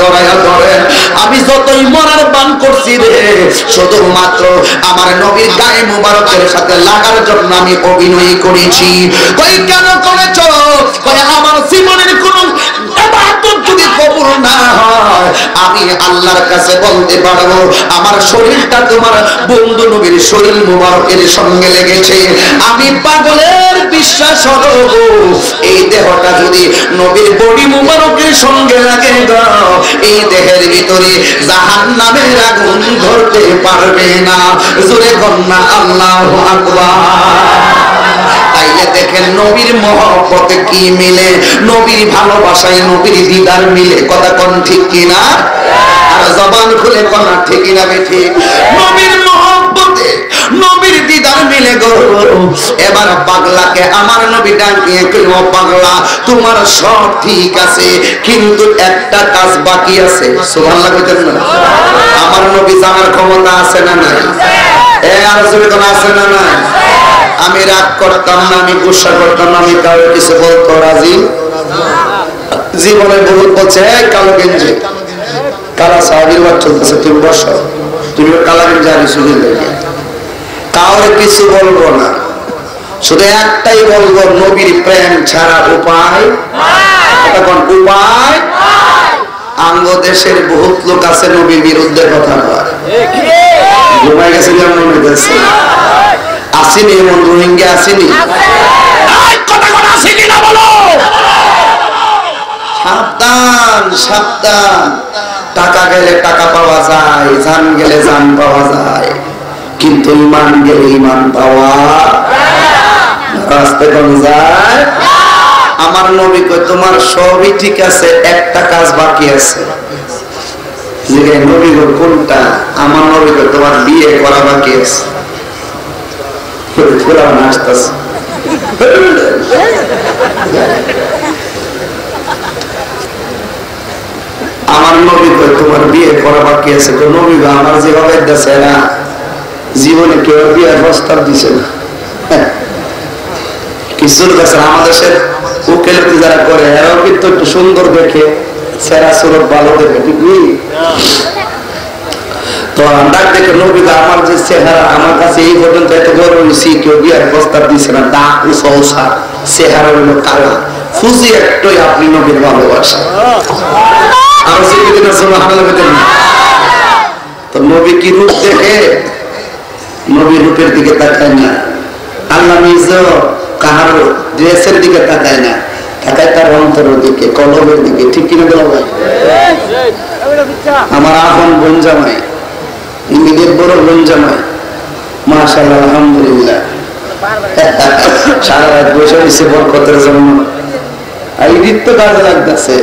জড়াইয়া ধরে, আমি যতই মরার বান করছি রে, শুধুমাত্র আমার নবীর গায়ে মুবারকের সাথে লাগার জন্য আমি অভিনয় করেছি। কই কেন করেছ? কই আমার জীবনের কোন যদি কবুল না হয় আমি আল্লাহর কাছে বলতে পারব, আমার শরীরটা তোমার বন্ধু নবীর শরীর মুবারকের সঙ্গে লেগেছে। আমি পাগলের বিশ্বাস এই দেহটা যদি নবীর বডি মুবারকের সঙ্গে লাগে এই দেহের ভিতরে জাহান নামের আগুন ধরতে পারবে না। জোরে কন্যা আল্লাহ দেখেন নবীর মহব্বতে কি মিলে? নবীর ভালোবাসায় নবীর দিদার মিলে, কথা কোন ঠিক কিনা? আর জবান খুলে না বেঠি? নবীর মহব্বতে নবীর দিদার মিলে গো। এবার পাগলাকে আমার নবী পাগলা, তোমার সব ঠিক আছে, কিন্তু একটা কাজ বাকি আছে। না? আমার নবী জানার ক্ষমতা আছে না নাই? এ, আর কোন আছে না নাই? আমি রাগ করতাম না, আমি গুসা করতাম না, আমি কারও কিছু বলতো রাজি? জীবনে বহুত বলছে কালো গেঞ্জি। কালা সাহাবির বাদ চলতেছে তুমি বসো তুমি কালা গেঞ্জি আর সুযোগ দেখে কাউরে কিছু বলব না। শুধু একটাই বলব, নবীর প্রেম ছাড়া উপায় উপায় আঙ্গ দেশের বহুত লোক আছে নবীর বিরুদ্ধে কথা হইতেছে? আসেনি এমন রোহিঙ্গা আসেনি? বলো? সাবধান সাবধান। টাকা গেলে টাকা পাওয়া যায়, জান গেলে জান পাওয়া যায়। কিন্তু ইমান গেলে ইমান পাওয়া যায়? আমার নবী কই তোমার সবই ঠিক আছে, একটা কাজ বাকি আছে। কোনটা? আমার নবী তোমার বিয়ে করা বাকি আছে। আমার নবী কই তোমার বিয়ে করা বাকি আছে তো নবী আমার যেভাবে দেশে না, জীবনে কেউ বিয়ের প্রস্তাব দিছে না। কাছে আমাদের দেশের উকিলতি যারা করে, এরাও কিন্তু একটু সুন্দর দেখে, সেরা সুরত ভালো দেখে, ঠিক নেই? তো দেখে নবী আমার যে চেহারা, আমার কাছে এই পর্যন্ত এত হয়েছি কেউ বিয়ের প্রস্তাব দিছে না। উসা চেহারা হলো কালা ফুজি একটাই আপনি নবীর ভালোবাসা। আর তো কি রূপ দেখে? নবী রূপের দিকে তাকায় না। আল্লাহ নিজ কাহার ড্রেসের দিকে তাকায় না। তাকায় তার অন্তরের দিকে ঠিক কিনা ভাই? আমার আহন বোন জামাই, নিজের বড় বোন জামাই। মাশাআল্লাহ, আলহামদুলিল্লাহ। সারা রাত বসে বরকতের জন্য। এই ঋত্য কাজে লাগতেছে।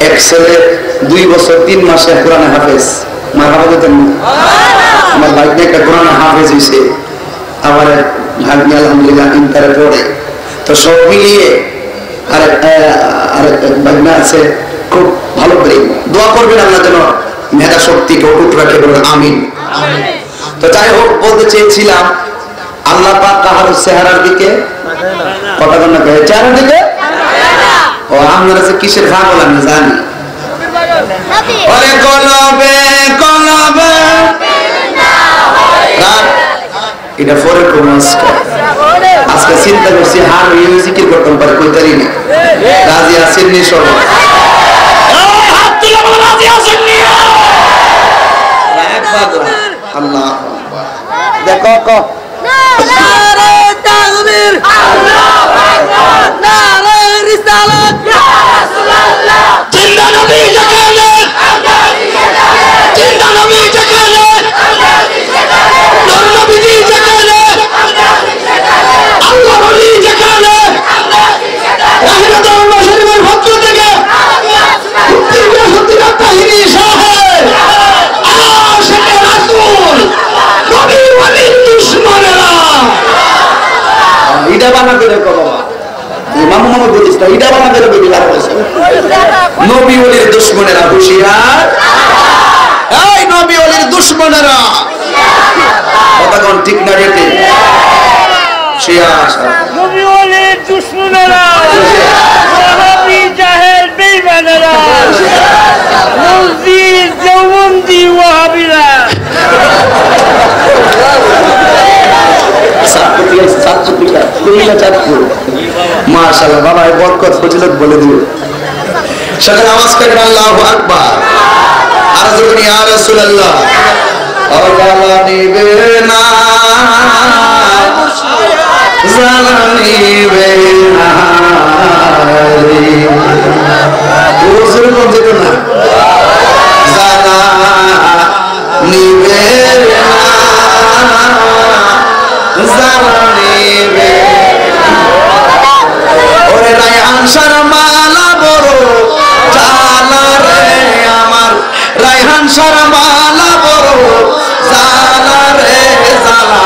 এক ছেলে দুই বছর তিন মাসে কোরআনে হাফেজ। মা দিতেন আমার ভাগ্নে একটা কোরআনে হাফেজ হয়েছে এক ভাগ্নে আলহামদুলিল্লাহ ইন্টারে পড়ে। তো সব মিলিয়ে আরেক আহ, আরেক ভাগ্নে আছে খুব ভালো করে। দোয়া করবেন আল্লাহ যেন মেধা শক্তিকে অটুট রাখে আমিন। তো যাই হোক বলতে চেয়েছিলাম আল্লাহ পাক কাহার চেহারার দিকে কথা চেহারার দিকে ও আপনারা কিসের পাগল আমি জানি। ওরে কলবে কলবে। রাত। এটা পরে কোন আজকে চিন্তা করছি হার মিউজিকের করতাম পারে কই তারি না। রাজি আছেন নি সব আল্লাহ দেখো কো। নারে তাকবীর। নারে রিসালাত। তাহিনী সাহেব আশিকে রাসূল নবী ওয়ালি দুশমনেরা ইডা বানাতে দেখো বাবা ইমাম মোহাম্মদ বলিস না ইডা বানাতে দেখো বিলার বলছে নবী ওলির দুশ্মনেরা হুশিয়ার? এই নবী ওলির দুশ্মনেরা। কতক্ষণ ঠিক না রেটে। হুশিয়ার। নবী ওলির দুশমনেরা। সাহাবী জাহেল বেঈমানেরা মসজিদ দেওবন্দি ওয়াহাবিরা। মাশাআল্লাহ, বাবা, এই বরকত, ফজিলত বলে দিও। সেখানে আওয়াজ করবেন আল্লাহু আকবার। আর যখন ইয়া রাসূলুল্লাহ অজালা নিবে না? নিবে না জালা নিবে ওরে রায়হান শর্মালা বড় জালা রে আমার রায়হান শর্মালা বড় জালা রে জালা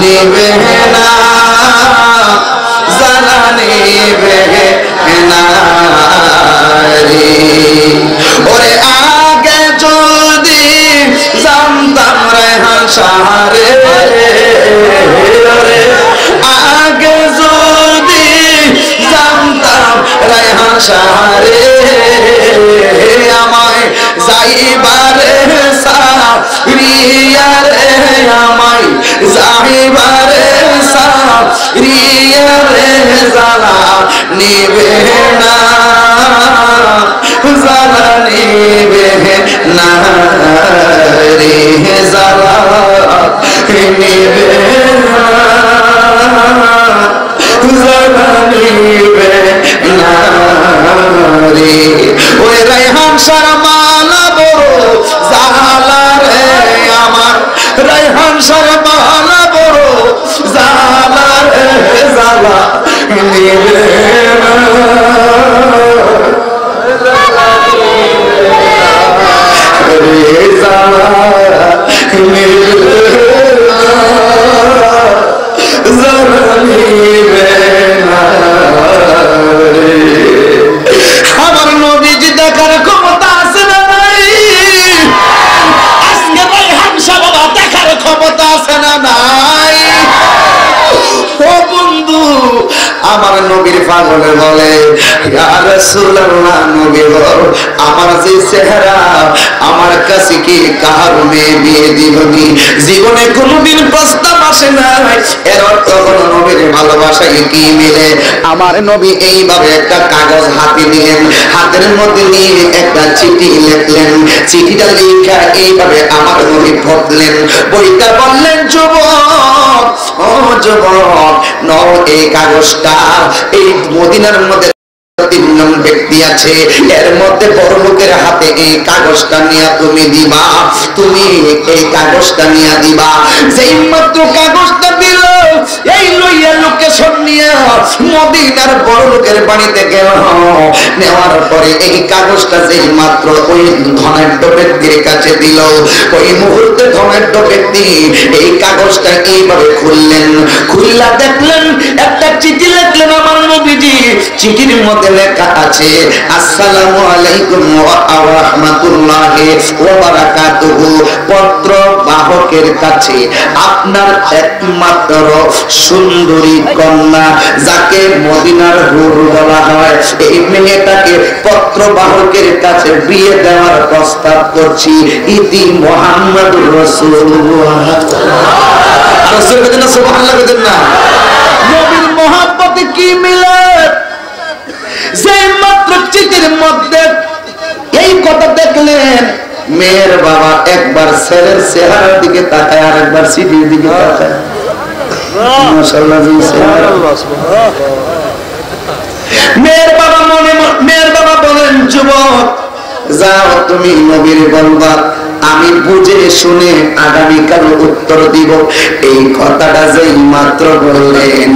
নিবে না জালা নিবে না রে ওরে আগে যদি জানতাম রেহান সাহারে। আগে যদি জানতাম রেহান সাহারে আমায় যাইবারে। সারিয়া রে আমায় যাইবারে সারিয়া রে জালা নিবে না জালা নিবে না, রে জালা নিবে না জালা নিবে না, রে। ওই রায়হান শর্মালা বড় রায়হান শর্মালা বড় জালা রে জালা নিবে না রে জালা আমার নবীর পাগলে বলে আমার যে চেহারা, আমার কাছে কি কাহার মেয়ে বিয়ে দিবনি? জীবনে কোনোদিন প্রস্তাব আসে না এর অর্থ কোন নবীর ভালোবাসায় কি মিলে। আমার নবী এইভাবে একটা কাগজ হাতে নিলেন। হাতের মধ্যে নিয়ে একটা চিঠি লিখলেন। চিঠিটা লেখা এইভাবে আমার নবী পড়লেন বইটা বললেন, যুবক, ও যুবক, নও এই কাগজটা এই মদিনার মধ্যে ব্যক্তি আছে। এর মধ্যে বড় লোকের হাতে এই কাগজটা নিয়ে তুমি দিবা। তুমি এই কাগজটা নিয়ে দিবা। যেই মাত্র কাগজটা দিল, এই লইয়া লোকেশন নিয়ে মদিনার বড় লোকের বাড়িতে গেল। নেওয়ার পরে এই কাগজটা যেই মাত্র ওই ধনাঢ্য ব্যক্তির কাছে দিল। ওই মুহূর্তে ধনাঢ্য ব্যক্তি এই কাগজটা এইভাবে খুললেন। খুললা দেখলেন, একটা চিঠি লিখলেন আমার নবীজি। চিঠির মধ্যে লেখা আছে আসসালামু আলাইকুম ওয়া রাহমাতুল্লাহি ওয়া বারাকাতুহু। পত্র বাহকের কাছে আপনার একমাত্র সুন্দরী কন্যা যাকে মদিনার হুর বলা হয়। এই মেয়েটাকে পত্র বাহকের কাছে বিয়ে দেওয়ার প্রস্তাব করছি। ইতি মোহাম্মদুর রাসূলুল্লাহ। রাসূল বলেন না সুবহানাল্লাহ বলেন না। নবীর মহাব্বতে কি মিলে? মাত্র মধ্যে এই কথা দেখলেন, মেয়ের বাবা একবার ছেলের চেহারার দিকে তাকায় আর একবার সিটির দিকে। মেয়ের বাবা মনে মেয়ের বাবা বলেন, যুবক, যাও তুমি নবীর বলবা আমি বুঝে শুনে আগামীকাল উত্তর দিব। এই কথাটা যেই মাত্র বললেন,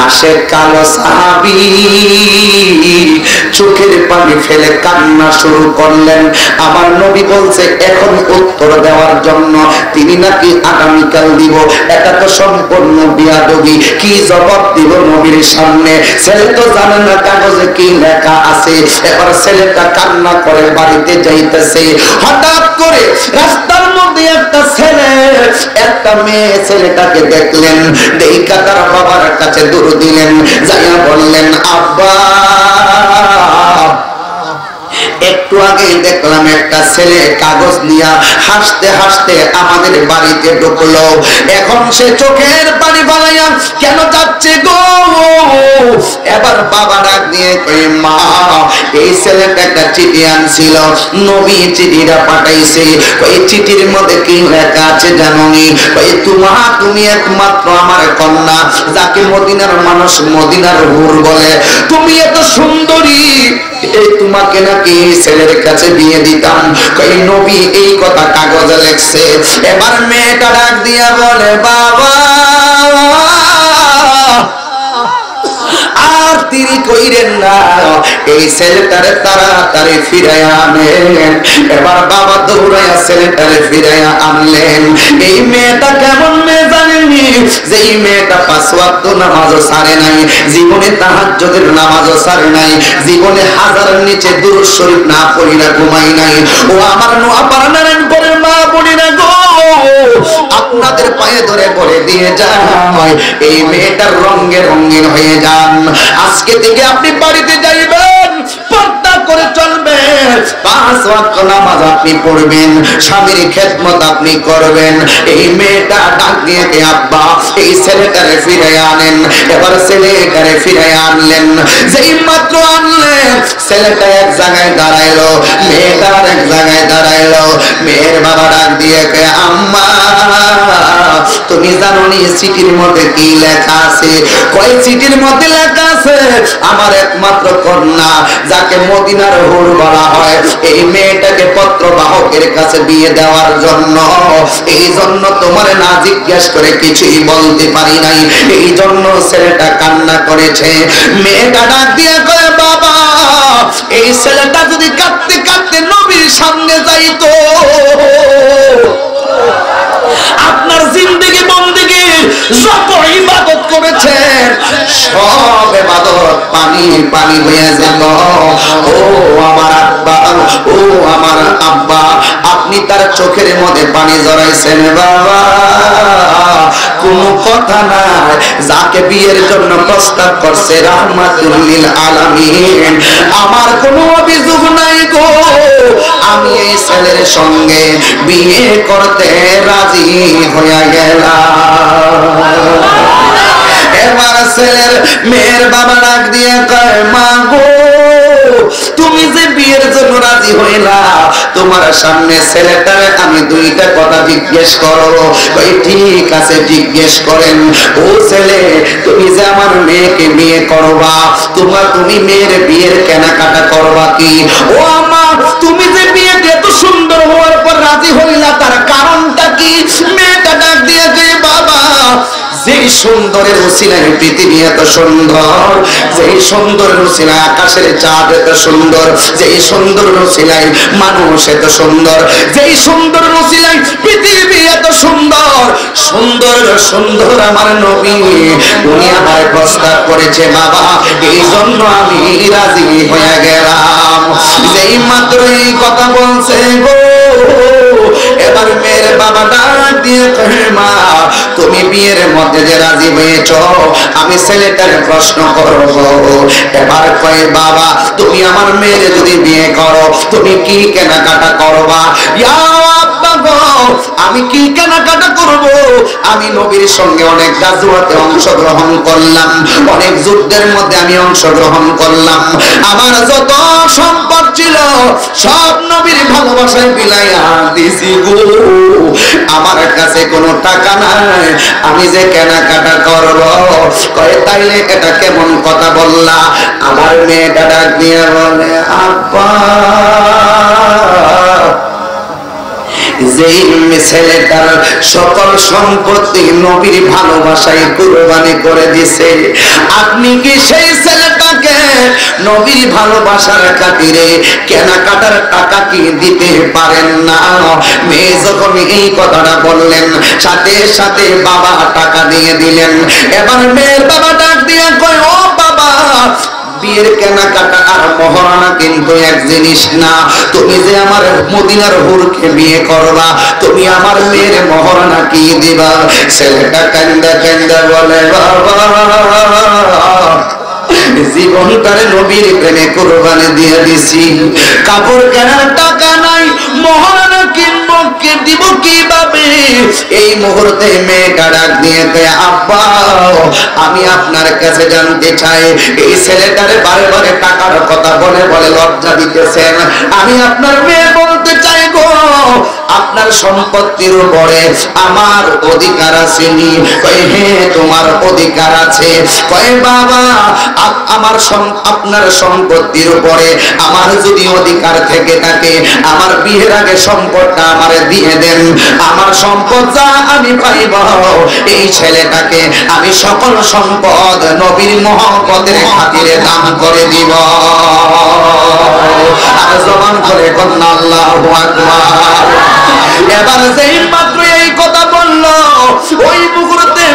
আসে কালো সাহাবি। চোখের পানি ফেলে কান্না শুরু করলেন। আমার নবী বলছে, এখন উত্তর দেওয়ার জন্য তিনি নাকি আগামীকাল দিব। এটা তো সম্পূর্ণ বিয়াদবি। কি জবাব দিব নবীর সামনে? ছেলে তো জানে না কাগজে কি লেখা আছে। এবার ছেলেটা কান্না করে বাড়িতে যাইতেছে। হঠাৎ করে রাস্তার মধ্যে একটা ছেলে, একটা মেয়ে ছেলেটাকে দেখলেন, দেখা তার বাবার কাছে দূর দিলেন, যাইয়া বললেন, আব্বা! একটু আগে দেখলাম একটা ছেলে কাগজ নিয়া হাসতে হাসতে আমাদের বাড়িতে ঢুকলো। এখন সে চোখের পানি বানাইয়া কেন যাচ্ছে গো? এবার বাবা ডাক দিয়ে কই মা, এই ছেলেটা একটা চিঠি আনছিল। নবী চিঠিটা পাঠাইছে। ওই চিঠির মধ্যে কি লেখা আছে জানোনি? ওই তোমা, তুমি একমাত্র আমার কন্যা, যাকে মদিনার মানুষ মদিনার হুর বলে। তুমি এত সুন্দরী, এই তোমাকে নাকি ছেলের কাছে দিয়ে দিতাম। কই নবী, এই কথা কাগজে লেখছে। এবার মেয়েটা ডাক দিয়া বলে, বাবা, আর তিনি কইরেন এবার বাবা দৌড়াইয়া ছেলেটারে ফিরাইয়া আনলেন। এই মেয়েটা কেমন মেয়ে জানেননি যে এই মেয়েটা পাঁচ নামাজও সারে নাই, জীবনে নামাজও সারে নাই, জীবনে নিচে না ঘুমাই নাই। ও আমার মা গো, আপনাদের পায়ে ধরে বলে দিয়ে যায়, এই মেয়েটার রঙে রঙিন হয়ে যান। আজকে থেকে আপনি বাড়িতে যাইবেন। পর্দা করে চলবেন পাঁচ ওয়াক্ত নামাজ আপনি পড়বেন, স্বামীর খেদমত আপনি করবেন। এই মেয়েটা ডাক দিয়ে আব্বা, এই ছেলেটারে ফিরে আনেন। এবার ছেলেটারে ফিরে আনলেন। যেই মাত্র আনলেন, ছেলেটা এক জায়গায় দাঁড়াইলো, মেয়েটা এক জায়গায় দাঁড়াইলো। মেয়ের বাবা ডাক দিয়ে আম্মা, তুমি জানো নি চিঠির মধ্যে কি লেখা আছে? কয়, চিঠির মধ্যে লেখা আছে, আমার একমাত্র কন্যা যাকে মদিনার হুর বলা হয়, এই মেয়েটাকে পত্র বাহকের কাছে বিয়ে দেওয়ার জন্য। এই জন্য তোমার না জিজ্ঞেস করে কিছুই বলতে পারি নাই। এই জন্য ছেলেটা কান্না করেছে। মেয়েটা ডাক দিয়ে কয়, বাবা, এই ছেলেটা যদি কাঁদতে কাঁদতে নবীর সামনে যাইতো, আপনার জিন্দগি বন্দিগি ইবাদত করেছেন। সব ইবাদত পানি পানি হয়ে যেত ও আমার আব্বা, ও আমার আব্বা, আপনি তার চোখের মধ্যে পানি জড়াইছেন বাবা। কোন কথা নাই, যাকে বিয়ের জন্য প্রস্তাব করছে রাহমাতুল্লিল আলামিন। আমার কোনো অভিযোগ নাই গো। আমি এই ছেলের সঙ্গে বিয়ে করতে রাজি হয়ে গেলাম। এবার ছেলের মেয়ের বাবা ডাক দিয়ে কয়, মা গো, তুমি যে বিয়ের জন্য রাজি হইলা, তোমার সামনে ছেলেটারে আমি দুইটা কথা জিজ্ঞেস করো। কই ঠিক আছে, জিজ্ঞেস করেন। ও ছেলে, তুমি যে আমার মেয়েকে বিয়ে করবা, তোমার, তুমি মেয়ের বিয়ের কেনাকাটা করবা কি? ও আমার তুমি যে বিয়েতে এত সুন্দর হওয়ার পর রাজি হইলা, তার কারণটা কি? মেয়েটা ডাক দিয়ে যে, বাবা যেই সুন্দরের উসিলায় পৃথিবী এত সুন্দর, যেই সুন্দরের উসিলায় আকাশের চাঁদ এত সুন্দর, যেই সুন্দর উসিলায় মানুষ এত সুন্দর, যেই সুন্দর উসিলায় পৃথিবী এত সুন্দর সুন্দর সুন্দর আমার নবী উনি আমার প্রস্তাব করেছে বাবা এই জন্য আমি রাজি হয়ে গেলাম। যেই মাত্র এই কথা বলছে গো এবার মেয়ের বাবা ডাক দিয়ে কহে, মা, তুমি বিয়ের মধ্যে যে রাজি হয়েছ, আমি ছেলেটার প্রশ্ন করব। এবার কয়ে, বাবা, তুমি আমার মেয়ের যদি বিয়ে করো, তুমি কি কেনাকাটা করবা? আমি কি কেনাকাটা করব? আমি নবীর সঙ্গে অনেক গাজুয়াতে অংশগ্রহণ করলাম। অনেক যুদ্ধের মধ্যে আমি অংশগ্রহণ করলাম। আমার যত সম্পদ ছিল, সব নবীর ভালোবাসায় বিলাইয়া দিছি। আমার কাছে কোনো টাকা নাই। আমি যে কেনাকাটা করব কয়ে তাইলে এটা কেমন কথা বললা? আমার মেয়েটা ডাক দিয়ে বলে, আব্বা যেই ছেলেটার সকল সম্পত্তি নবীর ভালোবাসায় কুরবানি করে দিছে আপনি কি সেই ছেলেটাকে নবীর ভালোবাসার খাতিরে কেনাকাটার টাকা কি দিতে পারেন না? মেয়ে যখন এই কথাটা বললেন, সাথে সাথে বাবা টাকা দিয়ে দিলেন। এবার মেয়ের বাবা ডাক দিয়ে কয়, ও বাবা বিয়ের কেনাকাটা আর মহারণা কিন্তু এক জিনিস না। তুমি যে আমার মদিনার হুরকে বিয়ে করবা, তুমি আমার মেয়ের মহারণা কি দিবা? ছেলেটা কান্দা কান্দা বলে, বাবা, জীবনটারে নবীর প্রেমে কোরবানি দিয়ে দিছি। কাপড় কেনার টাকা নাই মহারানা কিনবো দিব কীভাবে? এই মুহূর্তে মেয়েটা ডাক দেয় আব্বা, আমি আপনার কাছে জানতে চাই। এই ছেলেটার বারে বারে টাকার কথা বলে বলে লজ্জা দিতেছেন। আমি আপনার মেয়ে বলতে চাই গো আপনার সম্পত্তির উপরে আমার অধিকার আছে নি হ্যাঁ তোমার অধিকার আছে। কয়, বাবা আমার আপনার সম্পত্তির উপরে আমার যদি অধিকার থেকে থাকে, আমার বিয়ের আগে সম্পদটা আমার দিয়ে দেন। আমার সম্পদ যা আমি পাইব, এই ছেলেটাকে আমি সকল সম্পদ নবীর মহব্বতের খাতিরে দান করে দিব। আর জবান করে, কন্যা আল্লাহ এবার যেই মাত্র এই কথা বলল, ওই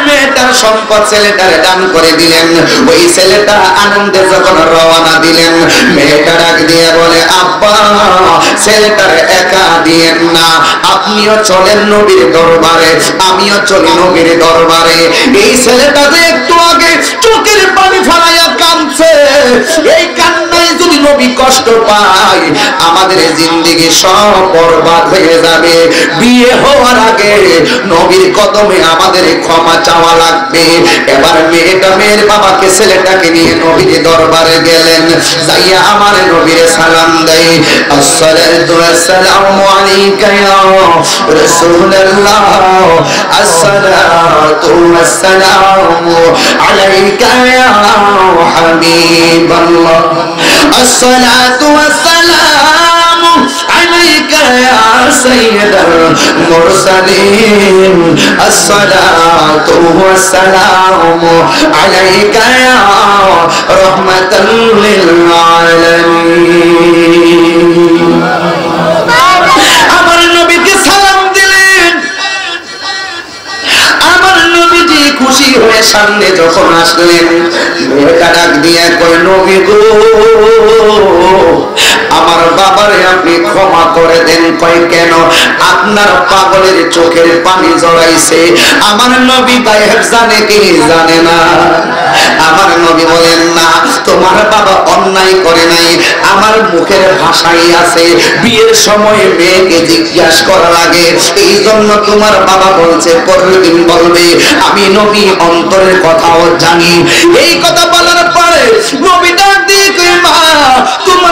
মেয়েটার সম্পদ ছেলেটারে দান করে দিলেন। ওই ছেলেটা আনন্দে যখন রওনা দিলেন, মেয়েটা ডাক দিয়ে বলে, আব্বা, ছেলেটার একা দিয়েন না। আপনিও চলেন নবীর দরবারে, আমিও চলি নবীর দরবারে। এই ছেলেটা যে একটু আগে চোখের পানি ফেলাইয়া কাঁদছে। এই কান্না যদি নবী কষ্ট পায়, আমাদের জিন্দিগি সব বরবাদ হয়ে যাবে। বিয়ে হওয়ার আগে নবীর কদমে আমাদের ক্ষমা চাওয়া লাগবে। এবার মেয়েটা মেয়ের বাবাকে, ছেলেটাকে নিয়ে নবীর দরবারে গেলেন। যাইয়া আমার নবীর সালাম দেয়। আসসালাতু ওয়াসসালামু আলাইকা ইয়া রাসূলুল্লাহ। আসসালাতু ওয়াসসালামু আলাইকা ইয়া হাবিবাল্লাহ। আসসালাতু ওয়াসসালামু আলাইকা ইয়া সাইয়্যিদাল মুরসালিন আসসালাতু ওয়াসসালামু আলাইকা ইয়া রাহমাতাল লিল খুশি হয়ে সামনে যখন আসলেন আমার বাবারে আপনি ক্ষমা করে দেন। কয়, কেন? আপনার পাগলের চোখের পানি জড়াইছে। আমার নবী গায়েব জানে কি জানে না। আমার নবী বলেন, না, তোমার বাবা অন্যায় করে নাই। আমার মুখের ভাষাই আছে। বিয়ের সময় মেয়েকে জিজ্ঞাসা করা লাগে এই জন্য তোমার বাবা বলছে, পরের দিন বলবে, আমি নবী অন্তরের কথাও জানি। এই কথা বলার পরে নবী ডাক দিয়ে মা তোমার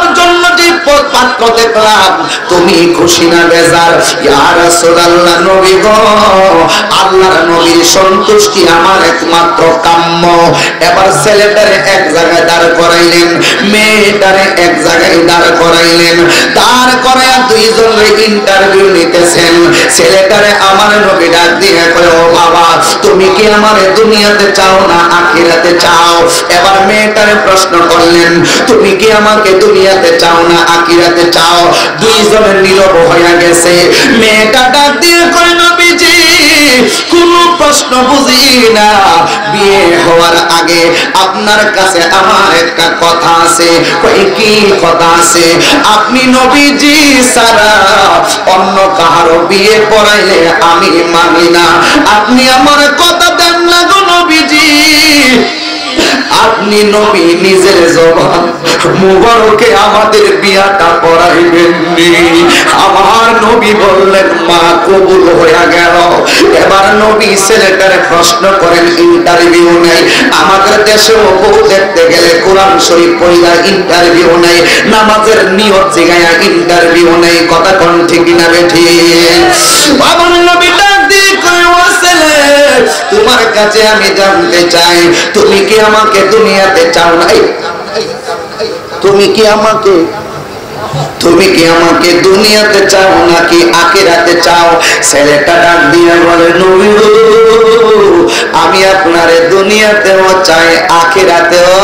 পথ পাত্র দেখলাম তুমি খুশি না বেজার? নবী গো। আল্লাহর নবীর সন্তুষ্টি আমার একমাত্র কাম্য। এবার ছেলেটারে এক জায়গায় দাঁড় করাইলেন, মেয়েটারে এক জায়গায় দাঁড় করাইলেন। দাঁড় করাইয়া ইন্টারভিউ নিতেছেন। ছেলেটারে আমার নবী ডাক দিয়ে কয়, ও বাবা, তুমি কি আমার দুনিয়াতে চাও না আখিরাতে চাও? এবার মেয়েটারে প্রশ্ন করলেন, তুমি কি আমাকে দুনিয়াতে চাও না আখিরাতে চাও দুইজনের নীরব হয়ে গেছে। মেয়েটা ডাক দিয়ে কয়, নবীজি, কোন প্রশ্ন বুঝি না। বিয়ে হওয়ার আগে আপনার কাছে আমার একটা কথা আছে। কই কি কথা আছে? আপনি নবীজি সারা অন্য কাহারও বিয়ে পড়াইলে আমি মানি না। আপনি আমার কথা দেন না গো নবীজি। আপনি নবী নিজের জবান মুবারকে আমাদের বিয়াটা পড়াইবেন আমার নবী বললেন, মা, কবুল হয়ে গেল। এবার নবী ছেলেটারে প্রশ্ন করেন, ইন্টারভিউ নেই? আমাদের দেশে বউ দেখতে গেলে কোরআন শরীফ পড়িয়া ইন্টারভিউ নেই। নামাজের নিয়ত জিগায়া ইন্টারভিউ নেই। কথা কোন ঠিক না বেঠি? আমার নবী ডাক দিয়ে তোমার কাছে আমি জানতে চাই, তুমি কি আমাকে দুনিয়াতে চাও না তুমি কি আমাকে, তুমি কি আমাকে দুনিয়াতে চাও নাকি আখিরাতে চাও? ছেলেটা ডাক দিয়ে বলে, নবী আমি আপনারে দুনিয়াতেও চাই, আখিরাতেও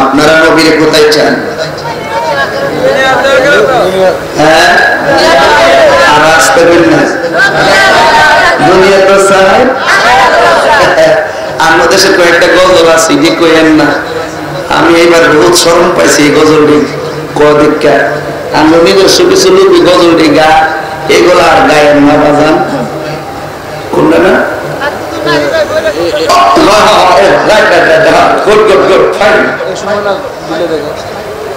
আপনারা নবীরে কোথায় চান? হ্যাঁ? পারেন না আমার দেশে কয়েকটা গজল আছে কি কইেন না আমি এইবার বহুত স্মরণ পাইছি এই গজলটি কদিকা আমি নিজস্ব কিছু লোকই গজলটি গা এগুলো আর গায়েন না বাজান কোনটা না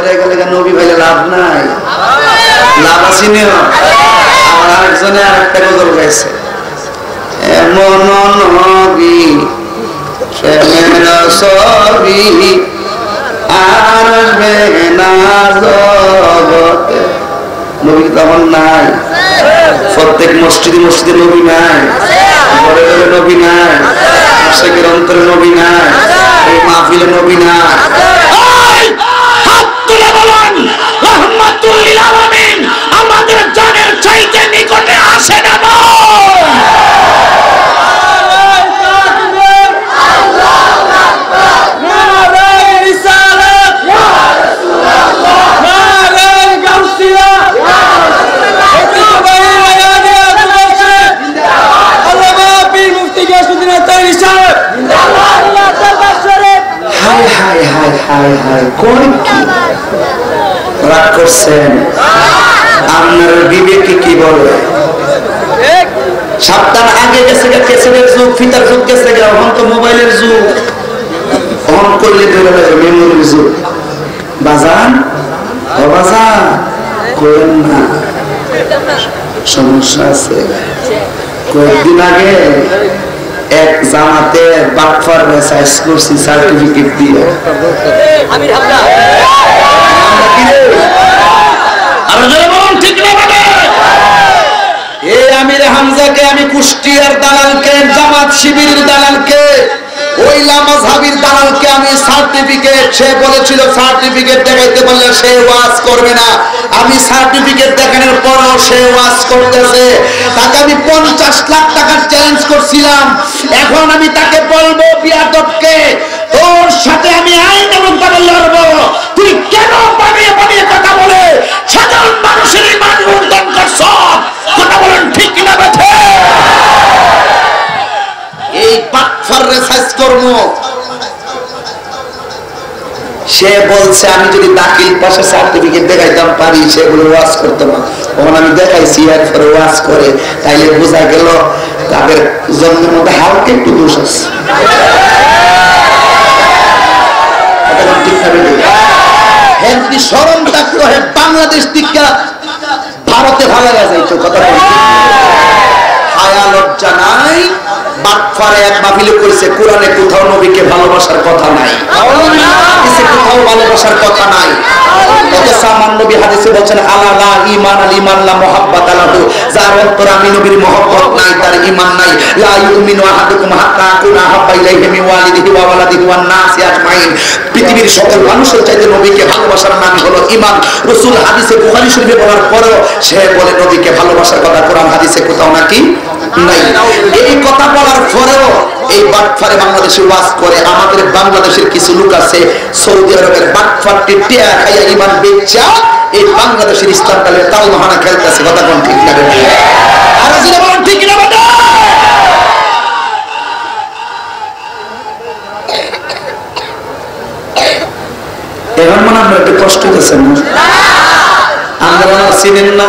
গেলে নবী ভাইলে লাভ নাই? লাভ আছে না? আমার আরেকজনে আর একটা গজল গাইছে। এমন নবী ছবি আসবে না জগতে। নবী তখন নাই। প্রত্যেক মসজিদে মসজিদে নবী নাই। ঘরে ঘরে নবী নাই। অন্তরে নবী নাই। এই মাহফিলে নবী নাই। বলুন আমাদের জানের চাইতে নিকটে আসে না হায় হায় কোন কি রাগ করছেন? আপনার বিবেকে কি বলে? সাবধান, আগে গেছে গা ক্যাসেটের যুগ, ফিতার যুগ গেছে গা, এখন তো মোবাইলের যুগ। অন করলে ধরে লাগে মেমোরির যুগ। বাজান, ও বাজান করেন না, সমস্যা আছে। কয়েকদিন আগে এক জামাতে বাটফার সাইজ করছি সার্টিফিকেট দিয়ে। আর জোরে বলুন ঠিক না মানে এই আমির হামজাকে আমি কুষ্টিয়ার দালালকে জামাত শিবিরের দালালকে সে তাকে আমি পঞ্চাশ লাখ চ্যালেঞ্জ করছিলাম। এখন আমি তাকে বলব, বিয়াদবকে, তোর সাথে আমি আইন এবং লড়বো। তুই কেন বানিয়ে রেসাইজ কর্ম সে বলছে, আমি যদি দাখিল পাশে সার্টিফিকেট দেখাইতাম, পারি সেগুলো ওয়াজ করতো না। তখন আমি দেখাইছি, এরপরে ওয়াজ করে। তাইলে বোঝা গেল, তাদের জন্মের মধ্যে হালকা একটু দোষ আছে। বাংলাদেশ ভারতে ভালো যাইতো কথা হায়া লজ্জা নাই। পৃথিবীর সকল মানুষের চাইতে নবীকে ভালোবাসার নাম হলো ঈমান। রাসূল হাদিসে বুখারী শরীফে বলার পরেও সে বলে, নবীকে ভালোবাসার কথা কোরআন হাদিসে কোথাও নাকি নাই। এই কথা বলার পরেও এই বাটফারে বাংলাদেশে ওয়াজ করে, আমাদের বাংলাদেশের কিছু লোক আছে, সৌদি আরবের বাটফারটি টিয়া খাইয়া ইমান বেচা, এই বাংলাদেশের ইসলাম কালে তাও মহানা খেলতেছে, কথা কোন ঠিক না ঠিক না এবার মনে হয় একটু কষ্ট হতেছে না আপনারা আমার চিনেন না।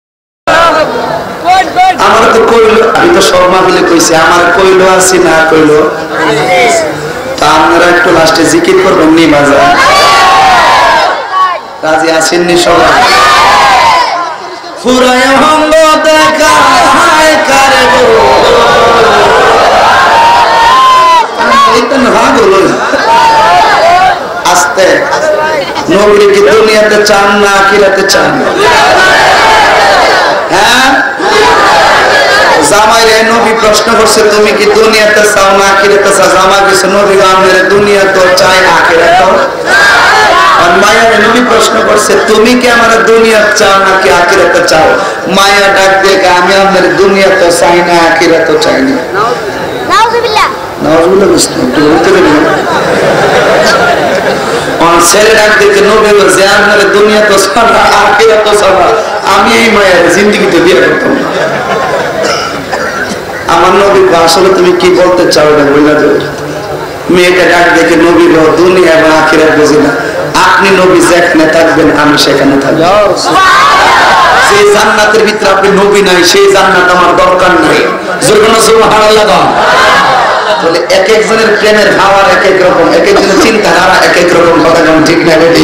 আমার তো কইলো, আমি তো শর্মা মিলে কইছি, আমার কইলো আছি, না কইলো? তা আপনারা একটু লাস্টে জিকির করবেন নি বাজার রাজি আসেননি সবাই? ফুরায় দেখা হায় হলো। আস্তে। কি চান না, আখিরাতে চান হ্যাঁ? জামাই রে নবী প্রশ্ন করছে তুমি কি দুনিয়াতে চাও না আখিরাতে চাও জামাই কিছু নবী আমাদের দুনিয়া তো চাই আখিরাত আর মায়া রে নবী প্রশ্ন করছে তুমি কি আমার দুনিয়া চাও নাকি আখিরাতে চাও মায়া ডাক দিয়ে কয়, আমি আমাদের দুনিয়া তো চাই না আখিরাত তো চাই না নাউজুবিল্লাহ নাউজুবিল্লাহ বিসমিল্লাহ একটু বলতে দেবেন আমার ছেলে ডাক দেখে নবী বলছে আপনার দুনিয়া তো সারা আখিরা তো সারা আমি এই মায়ের জিন্দিগিতে বিয়ে করতাম না আমার নবীকে আসলে তুমি কি বলতে চাও এটা বললা দেবে। মেয়েটা ডাক দেখে নবী বল, দুনিয়া এবং আখিরা বুঝি না। আপনি নবী যেখানে থাকবেন আমি সেখানে থাকব। সেই জান্নাতের ভিতরে আপনি নবী নাই সেই জান্নাত আমার দরকার নাই। বলে এক একজনের প্রেমের হাওয়ার এক এক রকম এক একজনের চিন্তাধারা এক এক রকম কথা কেমন ঠিক না বেটি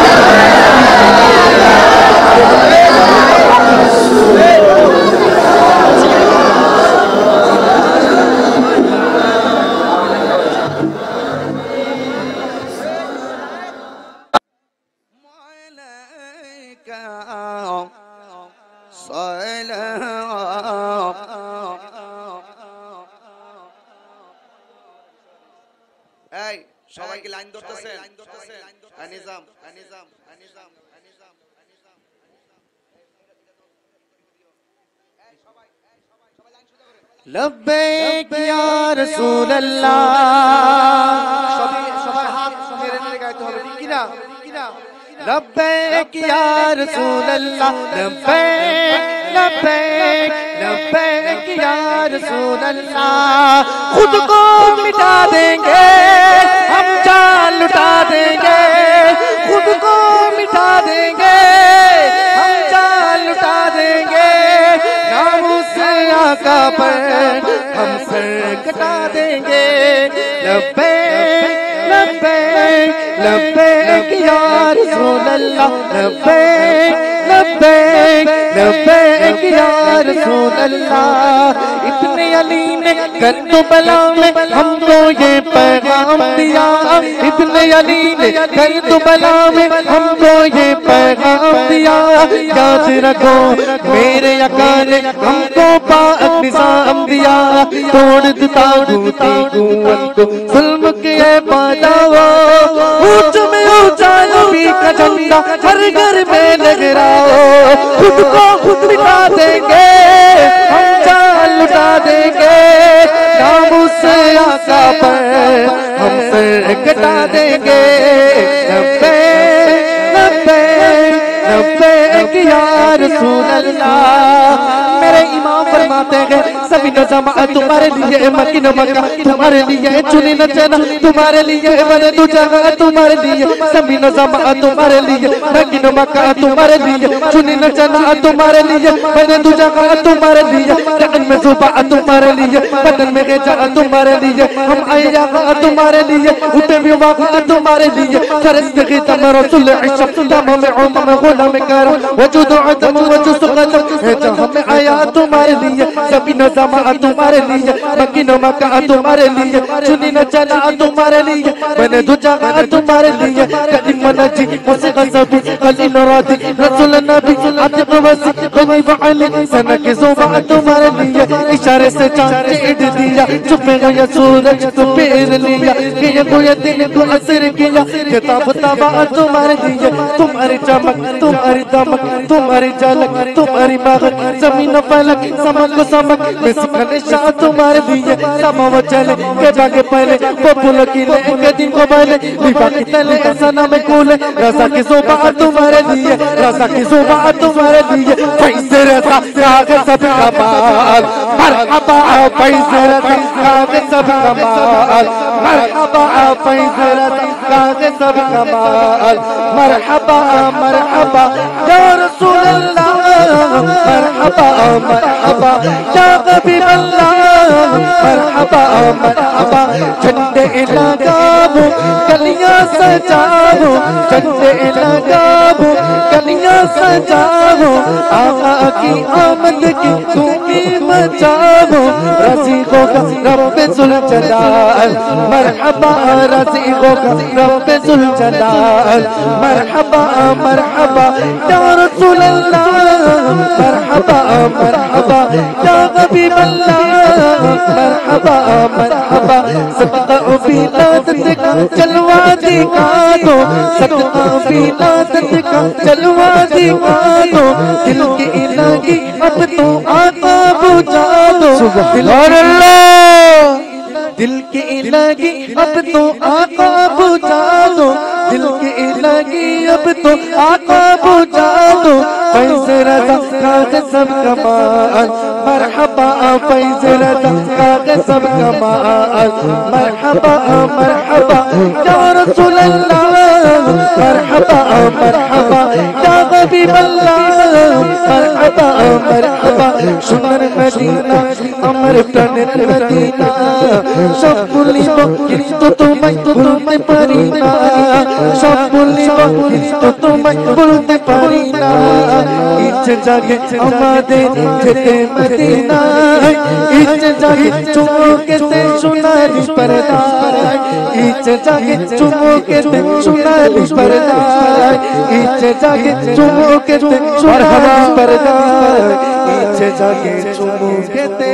লাইন ধরতেছেন হ্যাঁ, নিজাম হ্যাঁ, নিজাম হ্যাঁ, নিজাম হ্যাঁ, নিজাম হ্যাঁ, নিজাম লব্বৈক ইয়া রাসূলুল্লাহ সবাই সবাই হাত নেড়ে নেড়ে গাইতে হবে ঠিক কি لٹا دیں گے، خود کو مٹا دیں گے، ہم جان لٹا دیں گے، نام اس آقا پر ہم سر کٹا دیں گے۔ لبے لبے لبے یا رسول اللہ، لبے لبے لبے یا رسول اللہ۔ اتنے علی نے گند بلا میں ہم کو یہ پیغام دیا۔ ابن علی نے گند بلا میں ہم کو یہ پیغام دیا۔ یاد رکھو میرے عقا نے ہم کو پاک نظام دیا۔ توڑ دتا دوتی گوت کو، ظلم کے عبادہ ہو اوچ میں اوچا نبی کا جھنڈا ہر گھر میں لگ ہو خود کو خود مٹا دیں گے۔ ہم لٹا دیں گے۔ نام اس آقا پر ہم سر کٹا دیں گے۔ نبے نبے نبے یا رسول اللہ۔ میرے امام فرماتے ہیں سبھی جمع تمہارے لیے مکین مکہ تمہارے لیے چنی نہ نچنا تمہارے لیے ونے دو جگہ تمہارے لیے سبھی جمع تمہارے لیے مکین مکہ تمہارے لیے چنی نہ نچنا تمہارے لیے ونے دو جگہ تمہارے لیے جہن میں صبح تمہارے لیے بدن میں غیجا تمہارے لیے ہم آئے جاگا تمہارے لیے اٹھے بھی واقع تمہارے لیے سرست غیتم رسول عشق عمر میں غلام کرم وجود عدم وجود قدم ہے جہاں میں آیا تمہارے لیے سبھی نظام کما تمہارے لیے مکینو مکہ تمہارے لیے چنی نہ چنا تمہارے لیے میں دو جگہ تمہارے لیے قدیم نجی موسیقی غزبی قلیل راضی رسول نبی عتق وسی قوی وعلی سنک زوبہ تمہارے لیے اشارے سے چاند چیڑ دیا چھپے گیا سورج تو پیر لیا کہ یہ گویا دن کو اثر کیا کتاب تباہ تمہارے لیے تمہاری چمک تمہاری دمک تمہاری جالک تمہاری مغر زمین و پلک سمک و سمک میں سکھنے شاہ تمہارے دیئے سما و چلے کے باگے پہلے وہ پھولوں کی لے کے دن کو بہلے بیبا کی تلے سنا میں کولے رضا کی زوبہ تمہارے دیئے رضا کی زوبہ تمہارے دیئے فیض رضا کاغ سب کمال مرحبا فیض رضا کاغ سب کمال مرحبا فیض رضا کاغ سب کمال مرحبا مرحبا، یا رسول رسول الله مرحبا مرحبا يا حبيب الله مرحبا مرحبا جھنڈے لگاو گلیاں سجاو جھنڈے لگاو گلیاں سجاو آقا کی آمد کی دھومی مچاو رضی ہوگا رب ذوالجلال، مرحبا رضی ہوگا رب ذوالجلال، مرحبا مرحبا، یا رسول اللہ، مرحبا مرحبا، یا حبیب اللہ مرحبا مرحبا صدقہ بیلادت کا جلوہ دکھا دو صدقہ بیلادت کا چلوا دکھا دو دل کی الہی اب تو آتا بجا دو سبحان اللہ دل کی الہی اب تو آتا بجا دو دل کی الہی اب تو آتا بجا دو فیض رضا کا سب کمان مرحبا फैज रजा काग सब कमाल मरहबा फैज रजा काग सब कमाल मरहबा मरहबा या रसूल مرحبا مرحبا سنر مدینہ امر کنر مدینہ، سب بلی مکر تو تمہیں بلتے پرینا، سب بلی مکر تو تمہیں بلتے پرینا اچھ جاگے امادے جتے مدینہ اچھ جاگے چمو کے تے سناری پرنا اچھ جاگے چمو کے تے سناری پرنا اچھ جاگے چمو کے تے سناری মারহাবা ইচ্ছে জাগে চুমু খেতে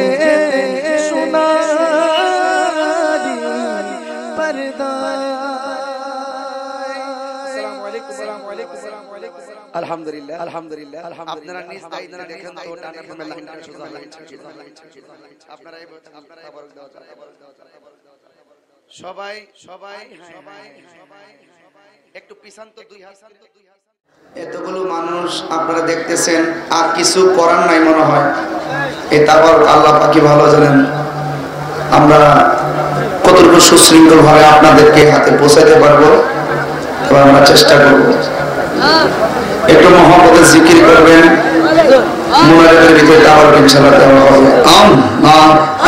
আলহামদুলিল্লাহ আলহামদুলিল্লাহ আপনারা নিজ দেখেন তো টানা লাইন সোজা লাইন আপনারা আপনারা বরক দাও সবাই সবাই সবাই সবাই একটু পিছান্ত দুই হাত। দুই এতগুলো মানুষ আপনারা দেখতেছেন, আর কিছু করার নাই মনে হয়। এই তারপর আল্লাহ পাকি ভালো জানেন, আমরা কতটুকু সুশৃঙ্খল ভাবে আপনাদেরকে হাতে পৌঁছাতে পারব আমরা চেষ্টা করব। একটু মহব্বতের জিকির করবেন মোবাইলের ভিতরে টাওয়ার ইনশাআল্লাহ দেওয়া হবে। আম, মা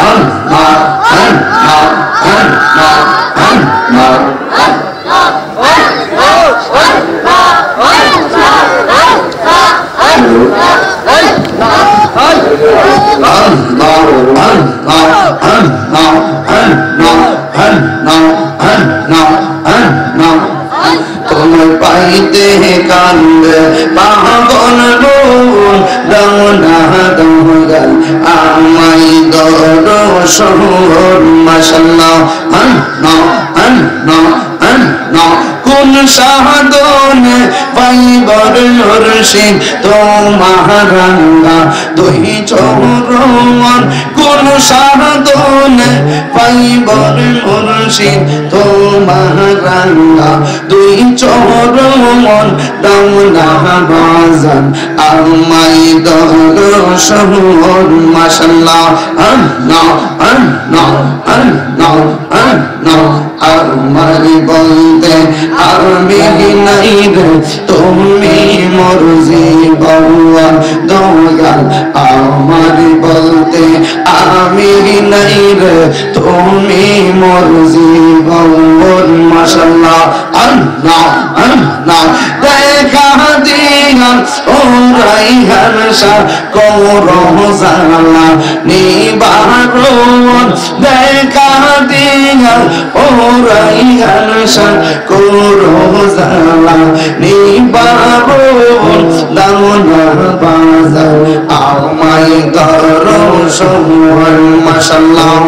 আম মা আম মা আম মা আম, মা। তোমার পাইতে কান্দে পাগল বোন দমনা দমগাল আমাই দর শহর মাশাল্লাহ আন না আন না আন না কোন সাধন পাইবার নরসিং তোমার দুই চরণ কোন সাধন পাইবার নরসিং তোমার দুই চরণ দামনা বাজান আমাই দর শহর না না না আন না আমার বলতে আমি নাই রে। তুমি মোর জীবন দয়াল আমার বলতে আমি নাই রে। তুমি মোর জীবন মাশাল্লাহ আল্লাহ আল্লাহ। দেখা দিয়া, ও রাইহান শাহ করম জালা নিবারণ। দেখা দিয়া, ও রাইহান শাহ করম জালা নিবারণ দামনা বাজার আমায় দর সময় মাশাল্লাহ।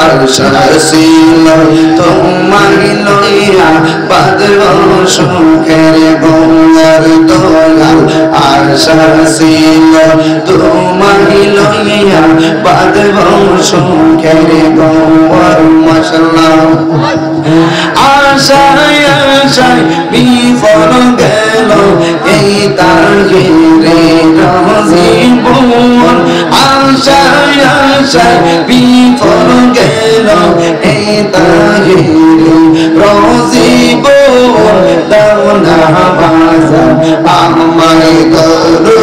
আরশাসিল তোমায় লইয়া বাদল সুখের গঙ্গার দয়াল আরশাসিল তোমায় লইয়া বাদল সুখের গঙ্গার মশলা আশায় আশায় বিফল গেল এই তাহিরে জীবন আশায় আশায় বিফল গেল এই তাহিরে রজিবন দাওনা বাজা আমায় করো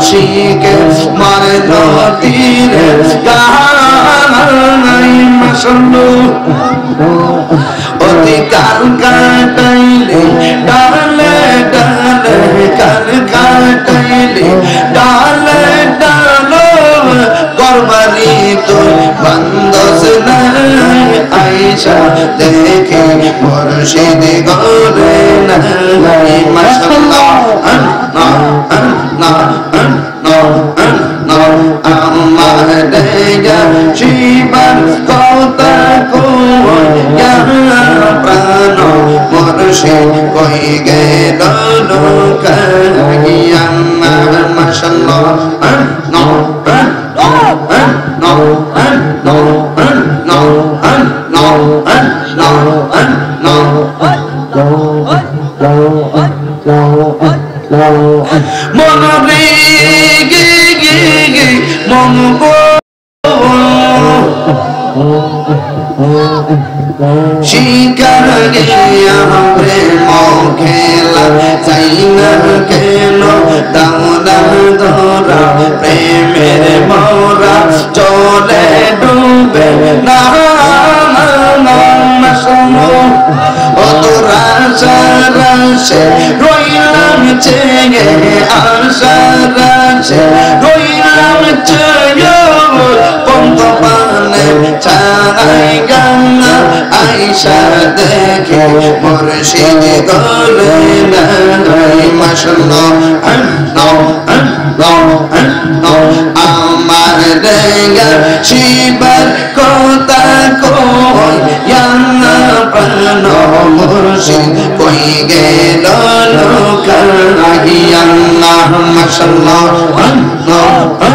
রশিকে মারল তীরে গাই মাসল্লু অধিকার কাটাইলে ডালে ডালে কার কাটাইলে ডালে ডালো করবানি তোর বান্দস নাই। আইসা দেখে মুর্শিদ গরে নাই। মাশাল্লাহ আল্লাহ জীবন কথা কোয়া প্রাণ মুর্শিদ কই গেল লোকাইয়া মাশাল্লাহ আল্লাহ শিবার কথা কই ইয়ানা প্রাণ মুর্শিদ কই গেল লোকাইয়া আল্লাহ মাশাল্লাহ আল্লাহ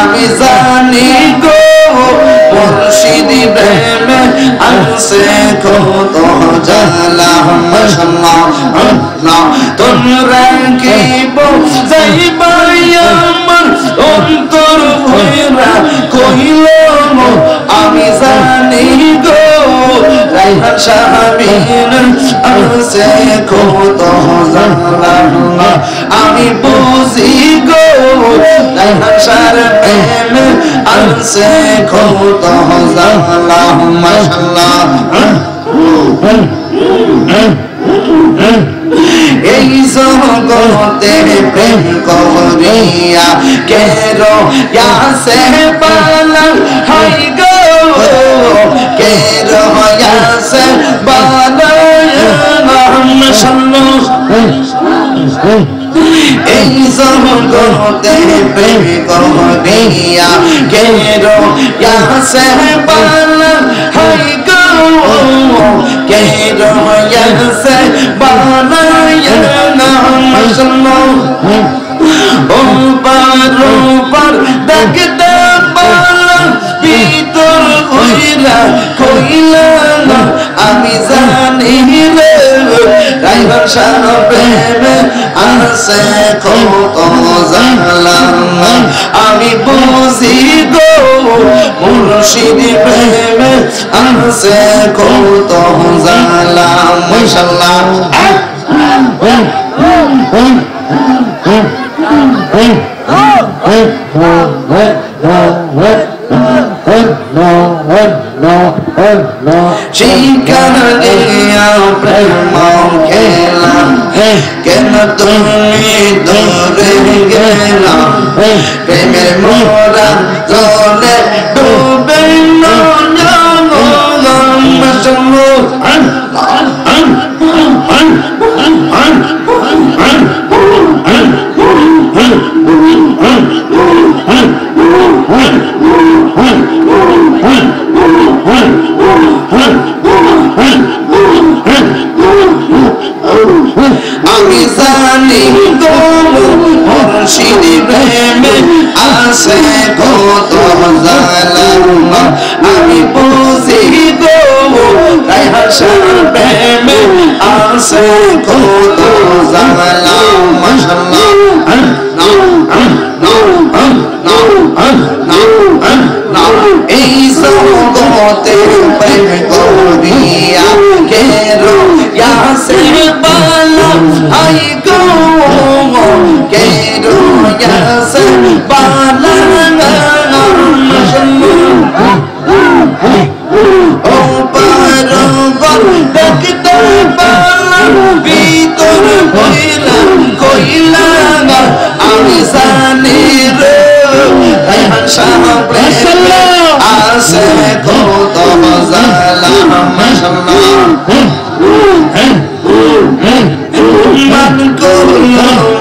আমি জানি গো প্রেমে আছে কত জালা আমার অন্তর কইল আমি জানি গো আমি বুঝি গো রাইহান সার প্রেমে আছে কত জালা মাশাল্লাহ। এই জগতে প্রেম করিয়া কের ইয়াসে বালা হাই গো কের ইয়াসে বালা মাশাল্লাহ এই জগতে প্রেম করিয়া কের ইয়াসে বালা হাই গো কের ইয়াসে বালা ওপার দেখতে পালা ভিতর হইলা কইলা আমি জানি রে। রাইবার সার প্রেমে আছে কত জানলাম আমি বুঝি গো, মুর্শিদি প্রেমে আছে কত জানলাম, মাশাআল্লাহ। শিকার দিয়া প্রেম খেলাম কেন তুমি দূরে গেলাম প্রেমের মোরা জলে ডুবে আমি কত জালাম আমি বুঝি গো রাইহাসার প্রেমে আছে কত জালাম মাশাআল্লাহ এই জগতে প্রেম করিয়া কেরো ইয়াসে বালা আই গো কেরো ইয়াসে প্রেমে আছে কত জালা মান করল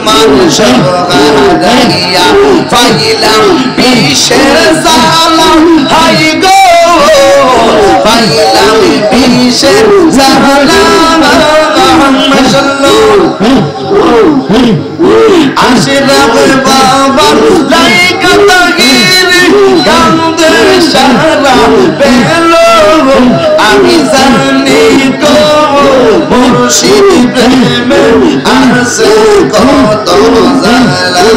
মান সহাদাইয়া পাইলাম বিশের সালাম হাই গো পাইলাম পেল আমি জানি গো মুর্শিদ প্রেমে আসে কত জালা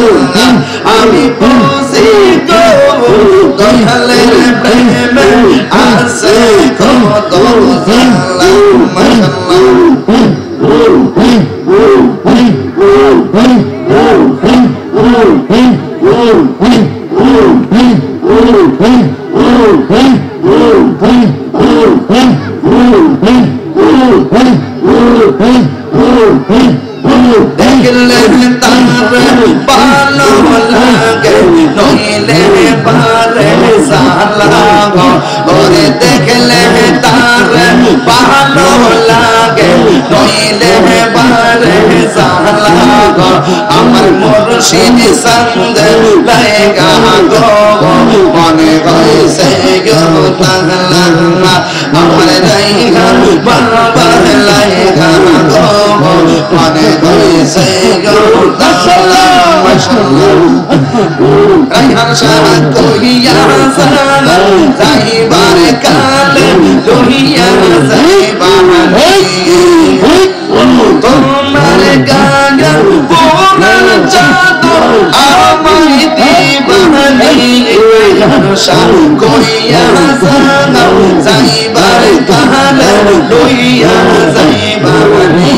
আমি বুঝি গো দয়ালের প্রেমে আসে কত জালা মাশাআল্লাহ সালাগ আমার মুর্শিদ সন্দ লাগা গো, মনে হইছে গো তাহলা আমার লাইগা বাবা লাইগা গো, মনে হইছে গো তাহলা মাশাআল্লাহ রাইহান শাহ কহিয়া সালা যাইবার কালে লোহিয়া যাইবার চাঁদ আমায় দিবানি শাহ কহিয়া সালা যাইবার কালে লোহিয়া যাইবানি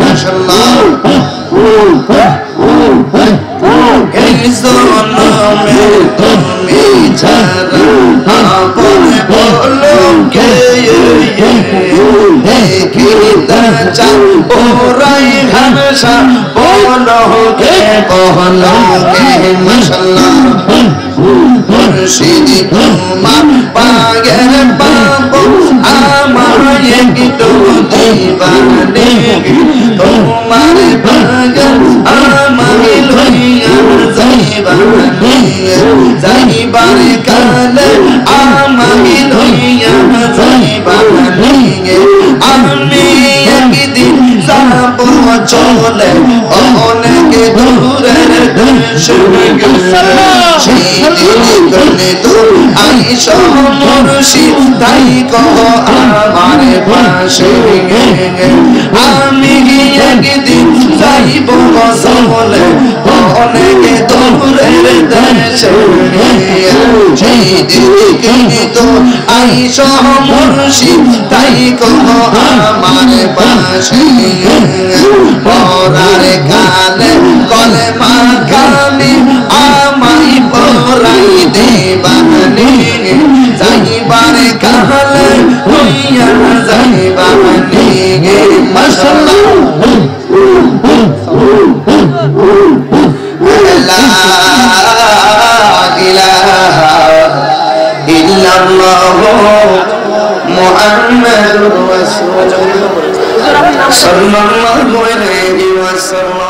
মাশাআল্লাহ এই জনমে তুমি ছাড়া আপন বলো কে দেখিতে চান ওরাই ঘনসা বলো কে বলো কে মশাল্লাহ মুর্শিদি তোমার পাগের পাবো আমায় একটু দিবানে তোমার পাগের আমায় লইয়া যাইবানে যাইবার কালে আমায় লইয়া যাইবানে আমি একদিন যাব চলে। অনেক দূরের তাই কহ আমার পাশে আমি একদিন যাইব চলে। অনেক দূরের দেশে সেই দিনে তো আইস মুর্শিদ তাই কহ আমার পাশে পরার কালে কলে মা কালি আমাই পরাই দেবানি। যাইবার কালে হইয়া যাইবানি। মাশাআল্লাহ লা ইল্লাল্লাহ মুহাম্মাদুর রাসূলুল্লাহ সাল্লাল্লাহু আলাইহি ওয়াসাল্লাম সকলে